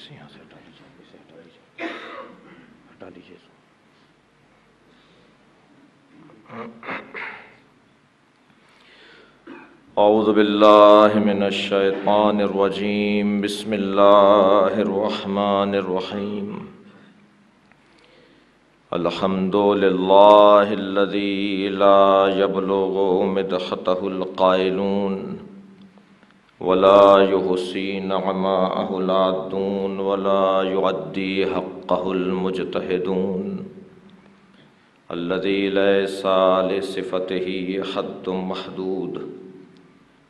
اسے یہاں سے ہٹا لیجیے اسے ہٹا لیجیے ہٹا لیجیے اس کو اعوذ باللہ من الشیطان الرجیم بسم اللہ الرحمن الرحیم الحمد للہ الذي لا يبلغ مدحته القائلون. ولا يحصي نعماءه العدون ولا يعدي حقه المجتهدون. الذي ليس لصفته حد محدود،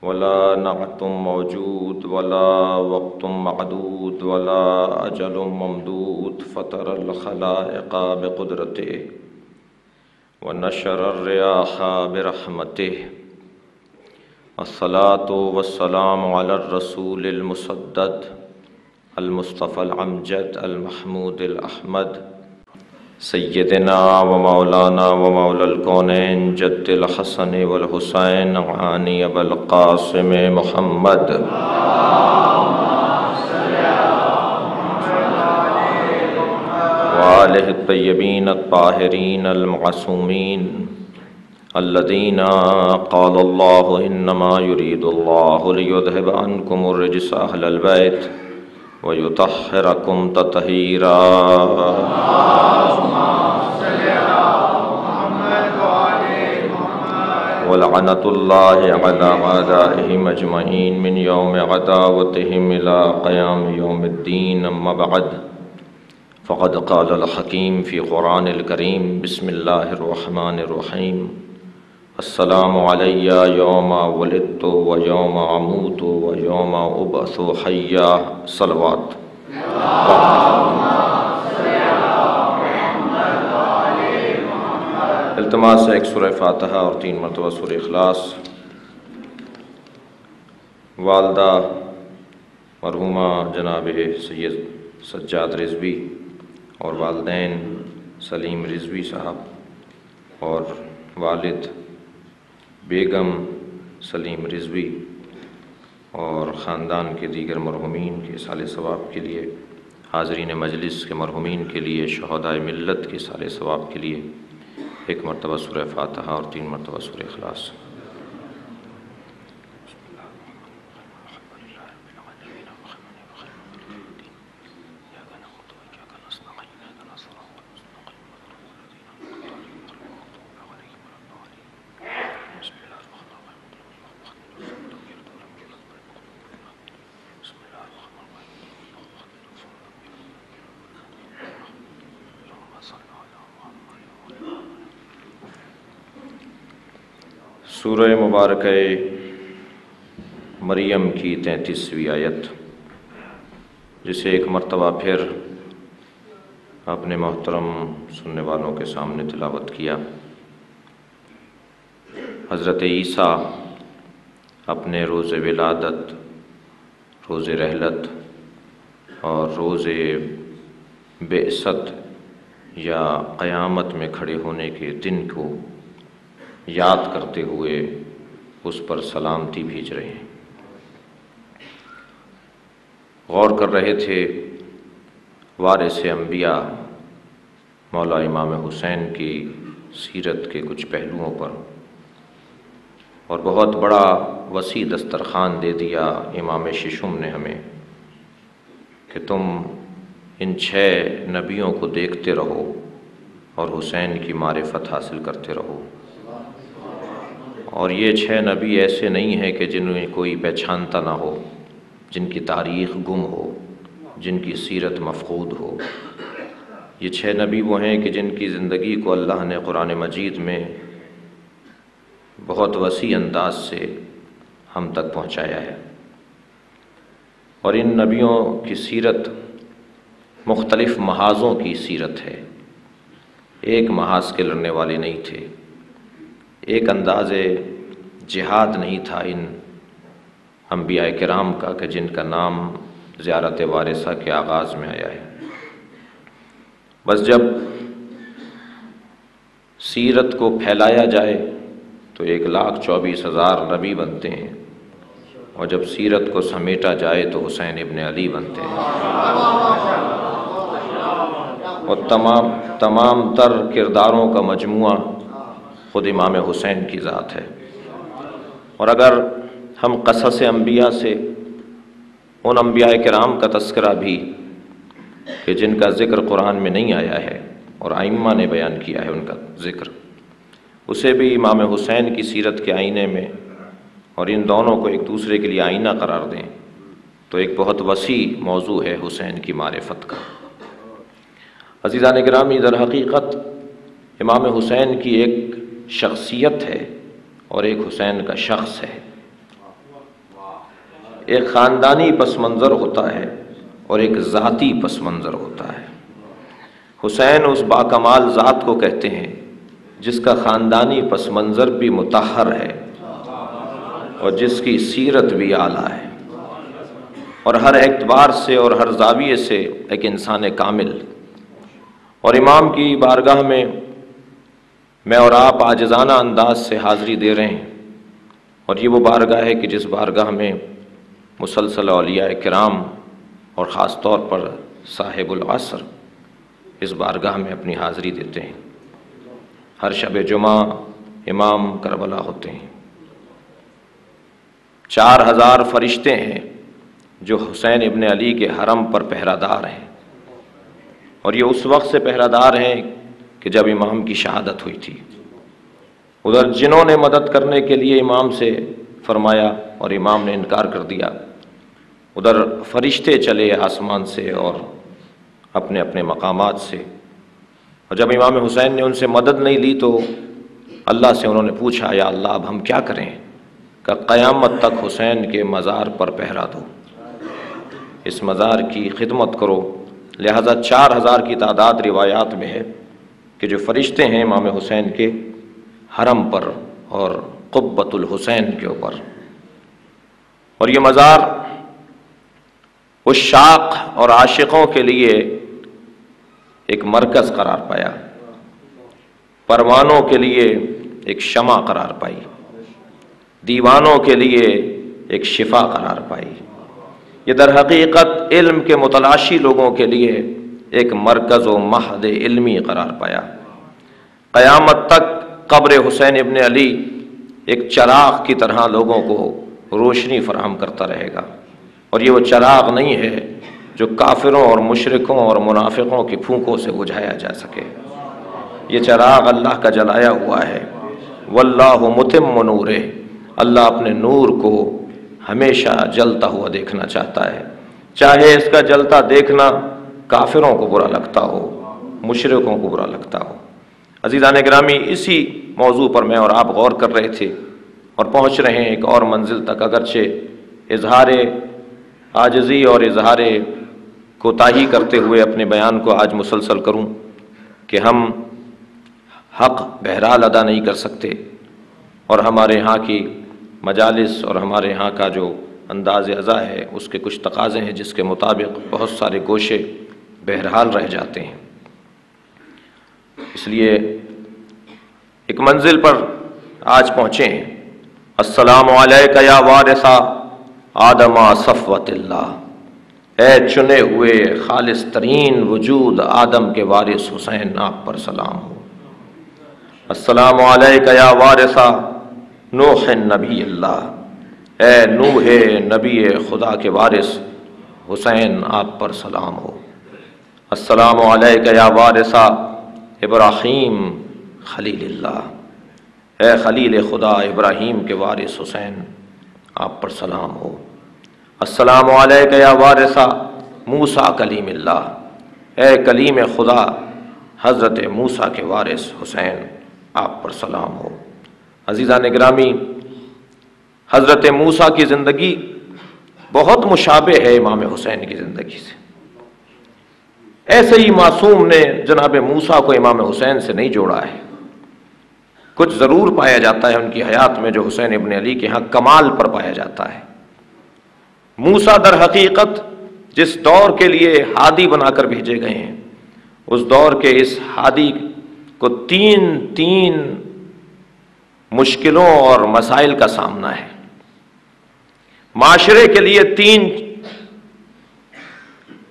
ولا نعت موجود، ولا وقت معدود، ولا أجل ممدود. فطر الخلائق بقدرته، ونشر الرياح برحمته. الصلاة والسلام على الرسول المسدد المصطفى العمجد المحمود الأحمد سیدنا و مولانا و مولا الکونین جد الحسن والحسین عانی ابو القاسم محمد. وآلہ الطیبین الطاہرین المعصومین الذين قال الله إنما يريد الله ليذهب عنكم الرجس أهل البيت ويطهركم تطهيرا. ولعنة الله على عدائهم أجمعين من يوم عداوتهم إلى قيام يوم الدين، أما بعد. فقد قال الحكيم في قرآن الكريم بسم الله الرحمن الرحيم. السلام علی یوم ولدت و یوم عموت و یوم ابعث حیا صلوات. التماس ایک سورہ فاتحہ اور تین مرتبہ سورہ اخلاص. والدہ مرحومہ جناب سید سجاد رضوی اور والدین سلیم رضوی صاحب اور والد بیگم سلیم رضوی اور خاندان کے دیگر مرحومین کے سال ثواب کے لیے، حاضرین مجلس کے مرحومین کے لیے شہدائے ملت کے سال ثواب کے لیے ایک مرتبہ سورہ فاتحہ اور تین مرتبہ سورہ اخلاص۔ سورہ مبارک مریم کی تینتیسویں آیت، جسے ایک مرتبہ پھر اپنے محترم سننے والوں کے سامنے تلاوت کیا۔ حضرت عیسیٰ اپنے روز ولادت، روز رحلت اور روز بعثت یا قیامت میں کھڑے ہونے کے دن کو یاد کرتے ہوئے اس پر سلامتی بھیج رہے ہیں۔ غور کر رہے تھے وارث انبیاء مولا امام حسین کی سیرت کے کچھ پہلوؤں پر اور بہت بڑا وسیع دسترخوان دے دیا امام ششم نے ہمیں کہ تم ان چھ نبیوں کو دیکھتے رہو اور حسین کی معرفت حاصل کرتے رہو۔ اور یہ چھ نبی ایسے نہیں ہیں کہ جن میں کوئی پہچانتا نہ ہو، جن کی تاریخ گم ہو، جن کی سیرت مفقود ہو۔ یہ چھ نبی وہ ہیں کہ جن کی زندگی کو اللہ نے قرآن مجید میں بہت وسیع انداز سے ہم تک پہنچایا ہے۔ اور ان نبیوں کی سیرت مختلف محاذوں کی سیرت ہے۔ ایک محاذ کے لڑنے والے نہیں تھے۔ ایک انداز جہاد نہیں تھا ان انبیاء کرام کا کہ جن کا نام زیارت وارثہ کے آغاز میں آیا ہے۔ بس جب سیرت کو پھیلایا جائے تو ایک لاکھ چوبیس ہزار نبی بنتے ہیں اور جب سیرت کو سمیٹا جائے تو حسین ابن علی بنتے ہیں۔ اور تمام تمام تر کرداروں کا مجموعہ خود امام حسین کی ذات ہے۔ اور اگر ہم قصص انبیاء سے ان انبیاء کرام کا تذکرہ بھی کہ جن کا ذکر قرآن میں نہیں آیا ہے اور آئمہ نے بیان کیا ہے ان کا ذکر، اسے بھی امام حسین کی سیرت کے آئینے میں اور ان دونوں کو ایک دوسرے کے لیے آئینہ قرار دیں تو ایک بہت وسیع موضوع ہے حسین کی معرفت کا۔ عزیزان گرامی، در حقیقت امام حسین کی ایک شخصیت ہے اور ایک حسین کا شخص ہے۔ ایک خاندانی پس منظر ہوتا ہے اور ایک ذاتی پس منظر ہوتا ہے۔ حسین اس باکمال ذات کو کہتے ہیں، جس کا خاندانی پس منظر بھی متحر ہے اور جس کی سیرت بھی اعلیٰ ہے۔ اور ہر اعتبار سے اور ہر زاویے سے ایک انسان کامل۔ اور امام کی بارگاہ میں میں اور آپ آجزانہ انداز سے حاضری دے رہے ہیں۔ اور یہ وہ بارگاہ ہے کہ جس بارگاہ میں مسلسل اولیاء کرام اور خاص طور پر صاحب العصر اس بارگاہ میں اپنی حاضری دیتے ہیں۔ ہر شب جمعہ امام کربلا ہوتے ہیں۔ چار ہزار فرشتے ہیں جو حسین ابن علی کے حرم پر پہرہ دار ہیں۔ اور یہ اس وقت سے پہرہ دار ہیں کہ جب امام کی شہادت ہوئی تھی۔ ادھر جنہوں نے مدد کرنے کے لیے امام سے فرمایا اور امام نے انکار کر دیا۔ ادھر فرشتے چلے آسمان سے اور اپنے اپنے مقامات سے۔ اور جب امام حسین نے ان سے مدد نہیں لی تو اللہ سے انہوں نے پوچھا، یا اللہ، اب ہم کیا کریں؟ کہ قیامت تک حسین کے مزار پر پہرا دو۔ اس مزار کی خدمت کرو۔ لہذا چار ہزار کی تعداد روایات میں ہے۔ کہ جو فرشتے ہیں امام حسین کے حرم پر اور قبت الحسین کے اوپر۔ اور یہ مزار اس شاق اور عاشقوں کے لیے ایک مرکز قرار پایا۔ پروانوں کے لیے ایک شمع قرار پائی۔ دیوانوں کے لیے ایک شفا قرار پائی۔ یہ در حقیقت علم کے متلاشی لوگوں کے لیے ایک مرکز و مہد علمی قرار پایا۔ قیامت تک قبر حسین ابن علی ایک چراغ کی طرح لوگوں کو روشنی فراہم کرتا رہے گا۔ اور یہ وہ چراغ نہیں ہے جو کافروں اور مشرقوں اور منافقوں کی پھونکوں سے بجھایا جا سکے۔ یہ چراغ اللہ کا جلایا ہوا ہے۔ واللہ متم نور اللہ اپنے نور کو ہمیشہ جلتا ہوا دیکھنا چاہتا ہے۔ چاہے اس کا جلتا دیکھنا کافروں کو برا لگتا ہو مشرقوں کو برا لگتا ہو۔ عزیزان گرامی، اسی موضوع پر میں اور آپ غور کر رہے تھے اور پہنچ رہے ہیں ایک اور منزل تک۔ اگرچہ اظہار آجزی اور اظہار کوتاہی کرتے ہوئے اپنے بیان کو آج مسلسل کروں کہ ہم حق بہرحال ادا نہیں کر سکتے اور ہمارے ہاں کی مجالس اور ہمارے ہاں کا جو انداز اعضا ہے، اس کے کچھ تقاضے ہیں جس کے مطابق بہت سارے گوشے بہرحال رہ جاتے ہیں۔ اس لیے ایک منزل پر آج پہنچے ہیں۔ السلام علیکہ یا وارثہ آدم صفوت اللہ۔ اے چنے ہوئے خالص ترین وجود آدم کے وارث حسین، آپ پر سلام ہو۔ السلام علیکہ یا وارثہ نوح نبی اللہ۔ اے نوح نبی خدا کے وارث حسین، آپ پر سلام ہو۔ السلام علیکہ یا وارثہ ابراہیم خلیل اللہ۔ اے خلیل خدا ابراہیم کے وارث حسین، آپ پر سلام ہو۔ السلام علیکہ یا وارثہ موسا کلیم اللہ۔ اے کلیم خدا حضرت موسا کے وارث حسین، آپ پر سلام ہو۔ عزیزہ گرامی حضرت موسا کی زندگی بہت مشابہ ہے امام حسین کی زندگی سے۔ ایسے ہی معصوم نے جناب موسا کو امام حسین سے نہیں جوڑا ہے۔ کچھ ضرور پایا جاتا ہے ان کی حیات میں جو حسین ابن علی کے ہاں کمال پر پایا جاتا ہے۔ موسا در حقیقت جس دور کے لیے ہادی بنا کر بھیجے گئے ہیں، اس دور کے اس ہادی کو تین تین مشکلوں اور مسائل کا سامنا ہے۔ معاشرے کے لیے تین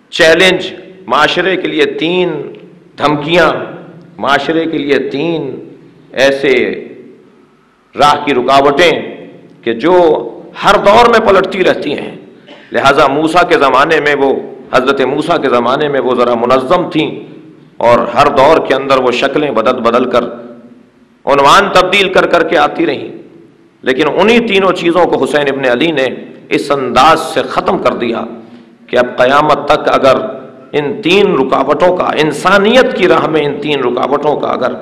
چیلنج معاشرے کے لیے تین دھمکیاں، معاشرے کے لیے تین ایسے راہ کی رکاوٹیں کہ جو ہر دور میں پلٹتی رہتی ہیں۔ لہذا موسا کے زمانے میں وہ، حضرت موسا کے زمانے میں وہ ذرا منظم تھیں اور ہر دور کے اندر وہ شکلیں بدل بدل کر عنوان تبدیل کر کر کے آتی رہیں۔ لیکن انہی تینوں چیزوں کو حسین ابن علی نے اس انداز سے ختم کر دیا کہ اب قیامت تک اگر ان تین رکاوٹوں کا، انسانیت کی راہ میں ان تین رکاوٹوں کا اگر،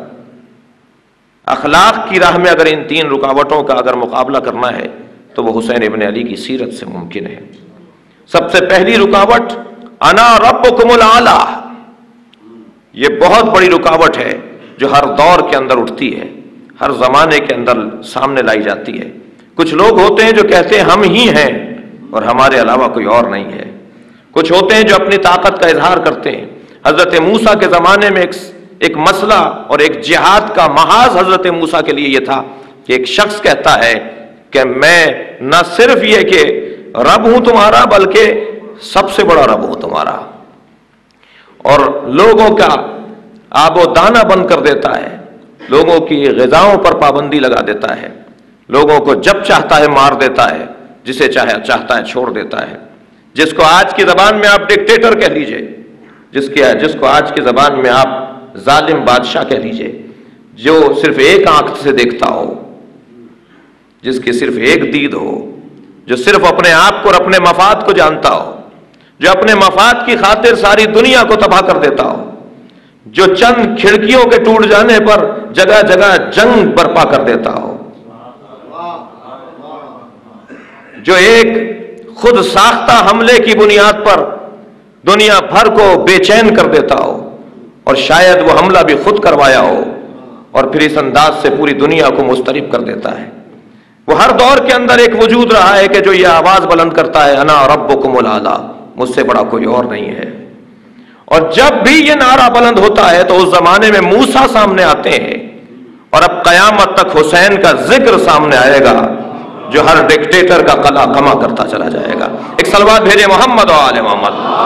اخلاق کی راہ میں اگر ان تین رکاوٹوں کا اگر مقابلہ کرنا ہے، تو وہ حسین ابن علی کی سیرت سے ممکن ہے۔ سب سے پہلی رکاوٹ، انا رب کم یہ بہت بڑی رکاوٹ ہے جو ہر دور کے اندر اٹھتی ہے، ہر زمانے کے اندر سامنے لائی جاتی ہے۔ کچھ لوگ ہوتے ہیں جو کہتے ہیں ہم ہی ہیں اور ہمارے علاوہ کوئی اور نہیں ہے۔ کچھ ہوتے ہیں جو اپنی طاقت کا اظہار کرتے ہیں۔ حضرت موسا کے زمانے میں ایک ایک مسئلہ اور ایک جہاد کا محاذ حضرت موسا کے لیے یہ تھا کہ ایک شخص کہتا ہے کہ میں نہ صرف یہ کہ رب ہوں تمہارا بلکہ سب سے بڑا رب ہوں تمہارا۔ اور لوگوں کا آب و دانا بند کر دیتا ہے، لوگوں کی غذاؤں پر پابندی لگا دیتا ہے، لوگوں کو جب چاہتا ہے مار دیتا ہے، جسے چاہے چاہتا ہے چھوڑ دیتا ہے۔ جس کو آج کی زبان میں آپ ڈکٹیٹر کہہ لیجیے جس کے جس کو آج کی زبان میں آپ ظالم بادشاہ کہہ لیجیے جو صرف ایک آنکھ سے دیکھتا ہو، جس کی صرف ایک دید ہو، جو صرف اپنے آپ کو اور اپنے مفاد کو جانتا ہو، جو اپنے مفاد کی خاطر ساری دنیا کو تباہ کر دیتا ہو، جو چند کھڑکیوں کے ٹوٹ جانے پر جگہ جگہ جنگ برپا کر دیتا ہو۔ جو ایک خود ساختہ حملے کی بنیاد پر دنیا بھر کو بے چین کر دیتا ہو اور شاید وہ حملہ بھی خود کروایا ہو اور پھر اس انداز سے پوری دنیا کو مسترب کر دیتا ہے۔ وہ ہر دور کے اندر ایک وجود رہا ہے کہ جو یہ آواز بلند کرتا ہے، انا رب کو مجھ سے بڑا کوئی اور نہیں ہے۔ اور جب بھی یہ نعرہ بلند ہوتا ہے تو اس زمانے میں موسا سامنے آتے ہیں اور اب قیامت تک حسین کا ذکر سامنے آئے گا۔ جو ہر ڈکٹیٹر کا قلع کما کرتا چلا جائے گا۔ ایک سلوات بھیجے محمد و آل محمد۔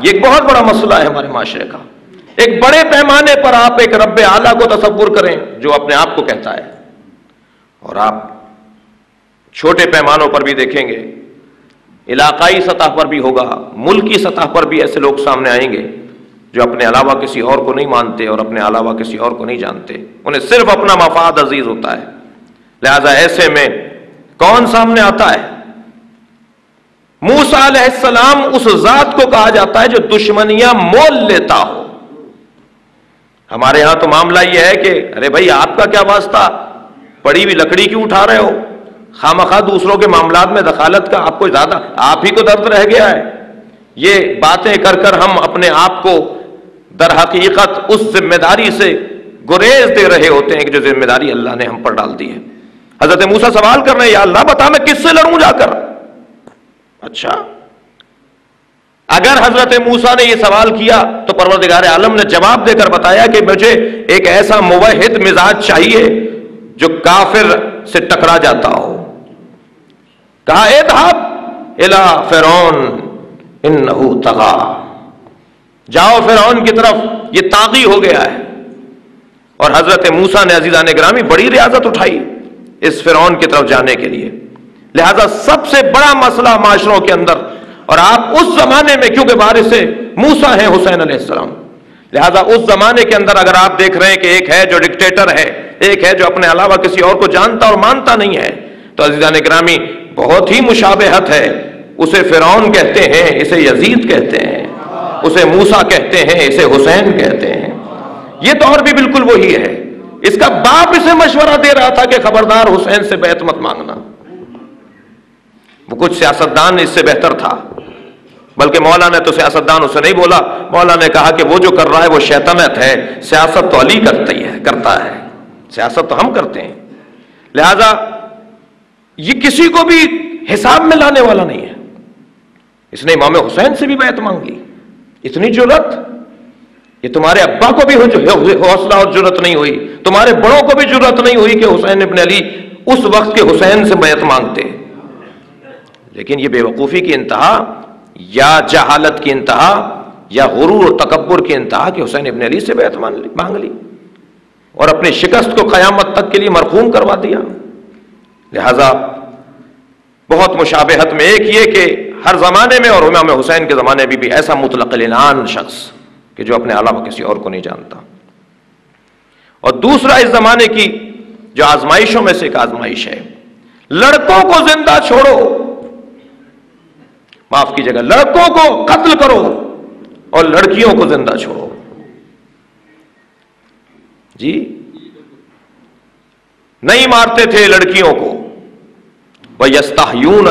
یہ ایک بہت بڑا مسئلہ ہے ہمارے معاشرے کا۔ ایک بڑے پیمانے پر آپ ایک رب اعلیٰ کو تصور کریں جو اپنے آپ کو کہتا ہے۔ اور آپ چھوٹے پیمانوں پر بھی دیکھیں گے۔ علاقائی سطح پر بھی ہوگا، ملکی سطح پر بھی ایسے لوگ سامنے آئیں گے۔ جو اپنے علاوہ کسی اور کو نہیں مانتے اور اپنے علاوہ کسی اور کو نہیں جانتے، انہیں صرف اپنا مفاد عزیز ہوتا ہے۔ لہذا ایسے میں کون سامنے آتا ہے؟ موسا علیہ السلام اس ذات کو کہا جاتا ہے جو دشمنیاں مول لیتا ہو۔ ہمارے ہاں تو معاملہ یہ ہے کہ ارے بھائی، آپ کا کیا واسطہ؟ پڑی ہوئی لکڑی کیوں اٹھا رہے ہو؟ خام دوسروں کے معاملات میں دخالت کا آپ کو زیادہ، آپ ہی کو درد رہ گیا ہے۔ یہ باتیں کر کر ہم اپنے آپ کو در حقیقت اس ذمہ داری سے گریز دے رہے ہوتے ہیں کہ جو ذمہ داری اللہ نے ہم پر ڈال دی ہے۔ حضرت موسا سوال کر رہے ہیں، یا اللہ بتا میں کس سے لڑوں جا کر؟ اچھا۔ اگر حضرت موسا نے یہ سوال کیا تو پروردگار عالم نے جواب دے کر بتایا کہ مجھے ایک ایسا موحد مزاج چاہیے جو کافر سے ٹکرا جاتا ہو۔ کہا، اے الا فرون ان تغا۔ جاؤ فرعون کی طرف، یہ تاغی ہو گیا ہے۔ اور حضرت موسا نے عزیزان گرامی بڑی ریاضت اٹھائی اس فرعون کی طرف جانے کے لیے۔ لہذا سب سے بڑا مسئلہ معاشروں کے اندر، اور آپ اس زمانے میں کیونکہ بارش سے موسا ہے حسین علیہ السلام، لہذا اس زمانے کے اندر اگر آپ دیکھ رہے ہیں کہ ایک ہے جو ڈکٹیٹر ہے، ایک ہے جو اپنے علاوہ کسی اور کو جانتا اور مانتا نہیں ہے، تو عزیزان گرامی بہت ہی مشابہت ہے، اسے فرعون کہتے ہیں، اسے یزید کہتے ہیں۔ اسے موسا کہتے ہیں، اسے حسین کہتے ہیں۔ یہ دور بھی بالکل وہی ہے۔ اس کا باپ اسے مشورہ دے رہا تھا کہ خبردار حسین سے بیعت مت مانگنا۔ وہ کچھ سیاستدان اس سے بہتر تھا۔ بلکہ مولا نے تو سیاستدان اسے نہیں بولا۔ مولا نے کہا کہ وہ جو کر رہا ہے وہ شیطنت ہے۔ سیاست تو علی کرتی ہے، کرتا ہے۔ سیاست تو ہم کرتے ہیں۔ لہذا یہ کسی کو بھی حساب میں لانے والا نہیں ہے۔ اس نے امام حسین سے بھی بیعت مانگی۔ اتنی ضرورت یہ تمہارے ابا کو بھی حوصلہ اور ضرورت نہیں ہوئی، تمہارے بڑوں کو بھی ضرورت نہیں ہوئی کہ حسین ابن علی اس وقت کے حسین سے بیعت مانگتے۔ لیکن یہ بے وقوفی کی انتہا یا جہالت کی انتہا یا غرور و تکبر کی انتہا کہ حسین ابن علی سے بیعت مانگ لی اور اپنی شکست کو قیامت تک کے لیے مرخوم کروا دیا۔ لہذا بہت مشابہت میں ایک یہ کہ ہر زمانے میں اور امام حسین کے زمانے میں بھی ایسا مطلق العنان شخص کہ جو اپنے علاوہ کسی اور کو نہیں جانتا۔ اور دوسرا اس زمانے کی جو آزمائشوں میں سے ایک آزمائش ہے، لڑکوں کو زندہ چھوڑو۔ معاف کی جگہ لڑکوں کو قتل کرو اور لڑکیوں کو زندہ چھوڑو۔ جی؟ نہیں مارتے تھے لڑکیوں کو۔ وہ یستا یون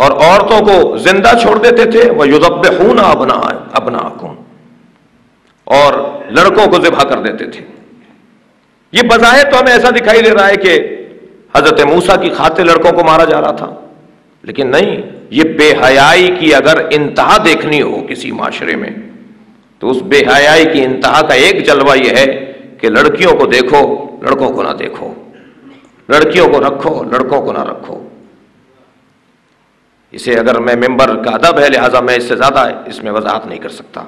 اور عورتوں کو زندہ چھوڑ دیتے تھے وہ یوزب خون ابنا ابنا اور لڑکوں کو ذبح کر دیتے تھے۔ یہ بظاہر تو ہمیں ایسا دکھائی دے رہا ہے کہ حضرت موسا کی خاطر لڑکوں کو مارا جا رہا تھا۔ لیکن نہیں، یہ بے حیائی کی اگر انتہا دیکھنی ہو کسی معاشرے میں، تو اس بے حیائی کی انتہا کا ایک جلوہ یہ ہے کہ لڑکیوں کو دیکھو، لڑکوں کو نہ دیکھو۔ لڑکیوں کو رکھو، لڑکوں کو نہ رکھو۔ اسے اگر میں ممبر کا ادب ہے، لہٰذا میں اس سے زیادہ اس میں وضاحت نہیں کر سکتا۔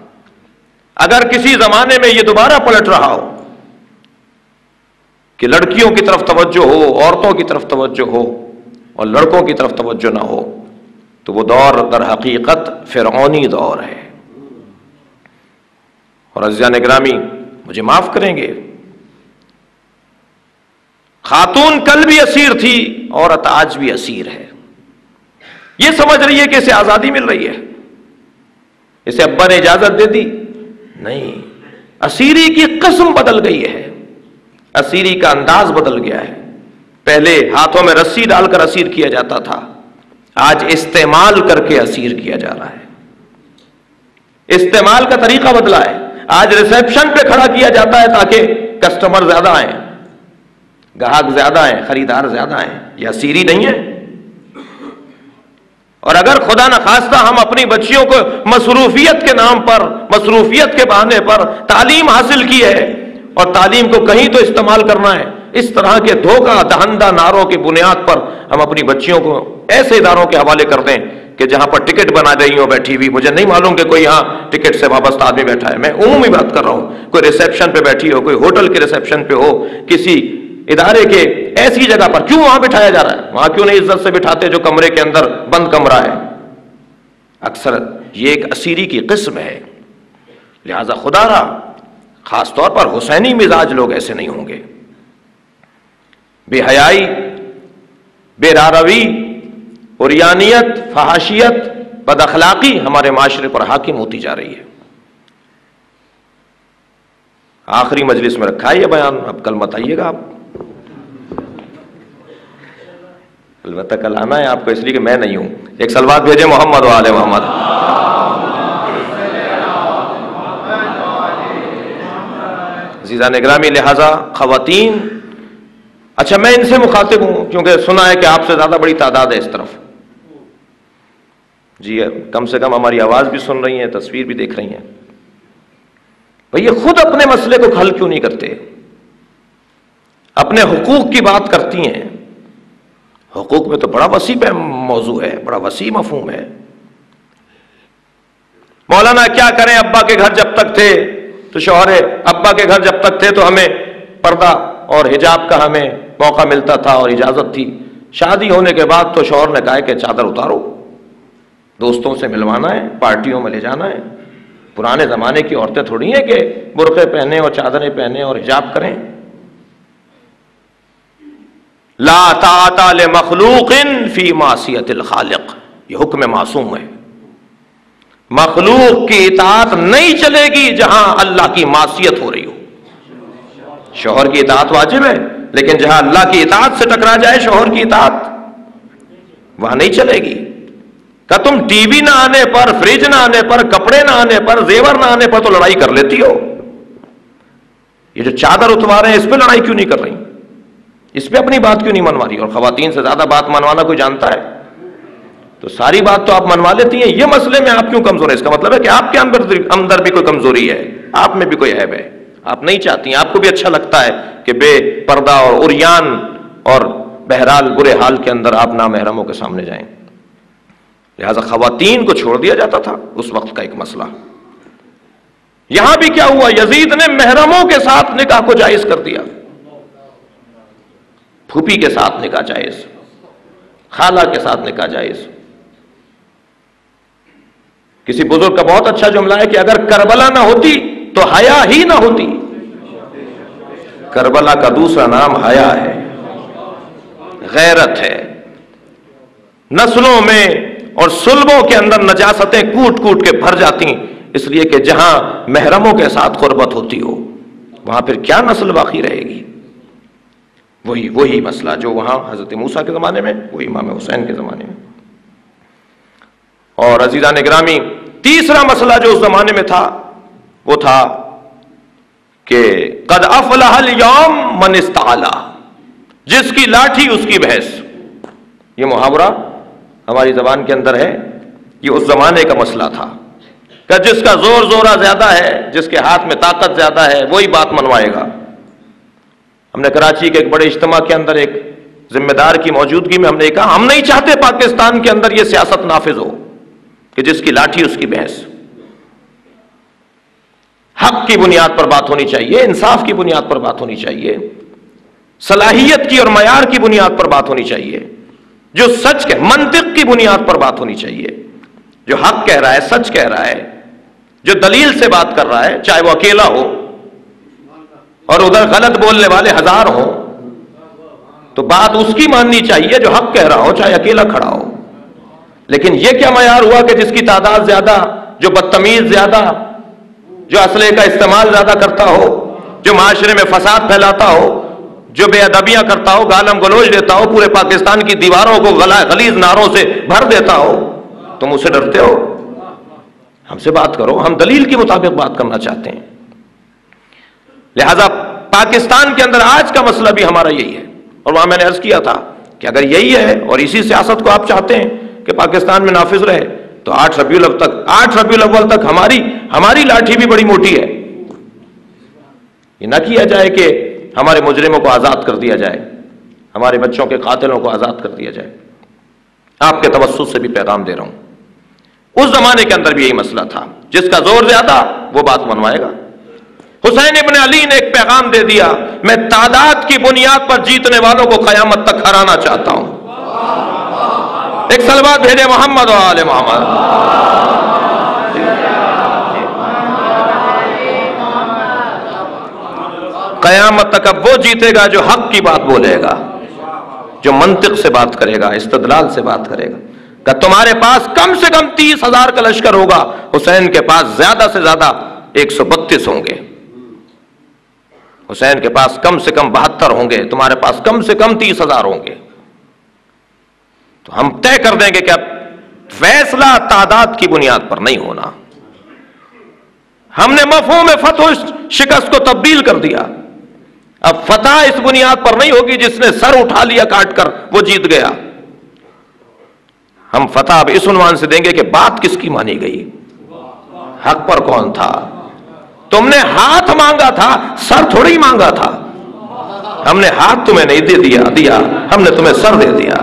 اگر کسی زمانے میں یہ دوبارہ پلٹ رہا ہو کہ لڑکیوں کی طرف توجہ ہو، عورتوں کی طرف توجہ ہو اور لڑکوں کی طرف توجہ نہ ہو، تو وہ دور در حقیقت فرعونی دور ہے۔ اور ازیان گرامی مجھے معاف کریں گے۔ خاتون کل بھی اسیر تھی، عورت آج بھی اسیر ہے۔ یہ سمجھ رہی ہے کہ اسے آزادی مل رہی ہے۔ اسے ابا نے اجازت دے دی۔ نہیں، اسیری کی قسم بدل گئی ہے۔ اسیری کا انداز بدل گیا ہے۔ پہلے ہاتھوں میں رسی ڈال کر اسیر کیا جاتا تھا۔ آج استعمال کر کے اسیر کیا جا رہا ہے۔ استعمال کا طریقہ بدلا ہے۔ آج ریسپشن پہ کھڑا کیا جاتا ہے تاکہ کسٹمر زیادہ آئیں۔ گاہک زیادہ ہیں خریدار زیادہ ہیں یہ اسیری نہیں ہے۔ اور اگر خدا نخواستہ ہم اپنی بچیوں کو مصروفیت کے نام پر، مصروفیت کے بہانے پر تعلیم حاصل کی ہے، اور تعلیم کو کہیں تو استعمال کرنا ہے، اس طرح کے دھوکہ، دہندہ ناروں کی بنیاد پر ہم اپنی بچیوں کو ایسے اداروں کے حوالے کر دیں کہ جہاں پر ٹکٹ بنا رہی ہوں بیٹھی ہوئی، مجھے نہیں معلوم کہ کوئی یہاں ٹکٹ سے وابستہ آدمی بیٹھا ہے۔ میں عمومی بات کر رہا ہوں، کوئی ریسپشن پہ بیٹھی ہو، کوئی ہوٹل کے ریسپشن پہ ہو، کسی ادارے کے ایسی جگہ پر کیوں وہاں بٹھایا جا رہا ہے؟ وہاں کیوں نہیں عزت سے بٹھاتے جو کمرے کے اندر بند کمرہ ہے؟ اکثر یہ ایک اسیری کی قسم ہے۔ لہذا خدا رہا خاص طور پر حسینی مزاج لوگ ایسے نہیں ہوں گے۔ بے حیائی، بے راروی، اوریانیت، فحاشیت، بد اخلاقی ہمارے معاشرے پر حاکم ہوتی جا رہی ہے۔ آخری مجلس میں رکھا ہے یہ بیان، اب کل مت آئیے گا آپ۔ البتہ کل آنا ہے آپ کو اس لیے کہ میں نہیں ہوں۔ ایک سلوات بھیجے محمد والے محمد۔ نگرامی لہذا خواتین اچھا میں ان سے مخاطب ہوں کیونکہ سنا ہے کہ آپ سے زیادہ بڑی تعداد ہے اس طرف۔ جی کم سے کم ہماری آواز بھی سن رہی ہیں، تصویر بھی دیکھ رہی ہیں۔ بھئی یہ خود اپنے مسئلے کو حل کیوں نہیں کرتے؟ اپنے حقوق کی بات کرتی ہیں۔ حقوق میں تو بڑا وسیع موضوع ہے، بڑا وسیع مفہوم ہے۔ مولانا کیا کریں ابا کے گھر جب تک تھے؟ تو شوہر ابا کے گھر جب تک تھے تو ہمیں پردہ اور حجاب کا ہمیں موقع ملتا تھا اور اجازت تھی۔ شادی ہونے کے بعد تو شوہر نے کہا کہ چادر اتارو۔ دوستوں سے ملوانا ہے، پارٹیوں میں لے جانا ہے۔ پرانے زمانے کی عورتیں تھوڑی ہیں کہ برقعے پہنے اور چادریں پہنے اور حجاب کریں۔ لا لمخلوق فی معصیت الخالق۔ یہ حکم معصوم ہے۔ مخلوق کی اطاعت نہیں چلے گی جہاں اللہ کی معصیت ہو رہی ہو۔ شوہر کی اطاعت واجب ہے، لیکن جہاں اللہ کی اطاعت سے ٹکرا جائے شوہر کی اطاعت، وہاں نہیں چلے گی۔ کہ تم ٹی وی نہ آنے پر، فریج نہ آنے پر، کپڑے نہ آنے پر، زیور نہ آنے پر تو لڑائی کر لیتی ہو۔ یہ جو چادر اتوار ہیں، اس پہ لڑائی کیوں نہیں کر رہی؟ اس پہ اپنی بات کیوں نہیں منوا رہی؟ اور خواتین سے زیادہ بات منوانا کوئی جانتا ہے؟ تو ساری بات تو آپ منوا لیتی ہیں، یہ مسئلے میں آپ کیوں کمزور ہے اس کا مطلب ہے کہ آپ کے اندر اندر بھی کوئی کمزوری ہے، آپ میں بھی کوئی عیب ہے۔ آپ نہیں چاہتی ہیں، آپ کو بھی اچھا لگتا ہے کہ بے پردہ اور اریان اور بہرحال برے حال کے اندر آپ نامحرموں کے سامنے جائیں۔ لہذا خواتین کو چھوڑ دیا جاتا تھا، اس وقت کا ایک مسئلہ۔ یہاں بھی کیا ہوا؟ یزید نے محرموں کے ساتھ نکاح کو جائز کر دیا۔ پھوپھی کے ساتھ نکاح جائز، خالہ کے ساتھ نکاح جائز۔ کسی بزرگ کا بہت اچھا جملہ ہے کہ اگر کربلا نہ ہوتی تو حیا ہی نہ ہوتی۔ کربلا کا دوسرا نام حیا ہے، غیرت ہے۔ نسلوں میں اور سلبوں کے اندر نجاستیں کوٹ کوٹ کے بھر جاتی، اس لیے کہ جہاں محرموں کے ساتھ قربت ہوتی ہو، وہاں پھر کیا نسل باقی رہے گی؟ وہی وہی مسئلہ جو وہاں حضرت موسا کے زمانے میں، وہی امام حسین کے زمانے میں۔ اور عزیزہ گرامی تیسرا مسئلہ جو اس زمانے میں تھا، وہ تھا کہ قد افلح اليوم من استعلا، جس کی لاٹھی اس کی بحث۔ یہ محاورہ ہماری زبان کے اندر ہے، یہ اس زمانے کا مسئلہ تھا۔ کہ جس کا زور زورہ زیادہ ہے، جس کے ہاتھ میں طاقت زیادہ ہے، وہی بات منوائے گا۔ ہم نے کراچی کے ایک بڑے اجتماع کے اندر ایک ذمہ دار کی موجودگی میں ہم نے کہا، ہم نہیں چاہتے پاکستان کے اندر یہ سیاست نافذ ہو، کہ جس کی لاٹھی اس کی بحث۔ حق کی بنیاد پر بات ہونی چاہیے، انصاف کی بنیاد پر بات ہونی چاہیے، صلاحیت کی اور معیار کی بنیاد پر بات ہونی چاہیے، جو سچ کہ منطق کی بنیاد پر بات ہونی چاہیے۔ جو حق کہہ رہا ہے، سچ کہہ رہا ہے، جو دلیل سے بات کر رہا ہے، چاہے وہ اکیلا ہو اور ادھر غلط بولنے والے ہزار ہوں، تو بات اس کی ماننی چاہیے جو حق کہہ رہا ہو، چاہے اکیلا کھڑا ہو۔ لیکن یہ کیا معیار ہوا کہ جس کی تعداد زیادہ، جو بدتمیز زیادہ، جو اسلحے کا استعمال زیادہ کرتا ہو، جو معاشرے میں فساد پھیلاتا ہو، جو بے ادبیاں کرتا ہو، گالم گلوچ دیتا ہو، پورے پاکستان کی دیواروں کو غلیظ ناروں سے بھر دیتا ہو، تم اسے ڈرتے ہو؟ ہم سے بات کرو، ہم دلیل کے مطابق بات کرنا چاہتے ہیں۔ لہذا پاکستان کے اندر آج کا مسئلہ بھی ہمارا یہی ہے۔ اور وہاں میں نے عرض کیا تھا کہ اگر یہی ہے اور اسی سیاست کو آپ چاہتے ہیں کہ پاکستان میں نافذ رہے، تو آٹھ ربیع الاول تک، آٹھ ربیع الاول تک ہماری ہماری لاٹھی بھی بڑی موٹی ہے۔ یہ نہ کیا جائے کہ ہمارے مجرموں کو آزاد کر دیا جائے، ہمارے بچوں کے قاتلوں کو آزاد کر دیا جائے۔ آپ کے توسط سے بھی پیغام دے رہا ہوں۔ اس زمانے کے اندر بھی یہی مسئلہ تھا۔ جس کا زور زیادہ، وہ بات منوائے گا۔ حسین ابن علی نے ایک پیغام دے دیا، میں تعداد کی بنیاد پر جیتنے والوں کو قیامت تک ہرانا چاہتا ہوں۔ ایک سلوات بھیجے محمد و آل محمد۔ قیامت تک اب وہ جیتے گا جو حق کی بات بولے گا، جو منطق سے بات کرے گا، استدلال سے بات کرے گا۔ کہ تمہارے پاس کم سے کم تیس ہزار کا لشکر ہوگا، حسین کے پاس زیادہ سے زیادہ ایک سو بتیس ہوں گے۔ حسین کے پاس کم سے کم بہتر ہوں گے، تمہارے پاس کم سے کم تیس ہزار ہوں گے۔ تو ہم طے کر دیں گے کہ اب فیصلہ تعداد کی بنیاد پر نہیں ہونا۔ ہم نے مفہوم فتح شکست کو تبدیل کر دیا۔ اب فتح اس بنیاد پر نہیں ہوگی جس نے سر اٹھا لیا، کاٹ کر وہ جیت گیا۔ ہم فتح اب اس عنوان سے دیں گے کہ بات کس کی مانی گئی؟ حق پر کون تھا؟ تم نے ہاتھ مانگا تھا، سر تھوڑی مانگا تھا۔ ہم نے ہاتھ تمہیں نہیں دے دیا دیا۔ ہم نے تمہیں سر دے دیا۔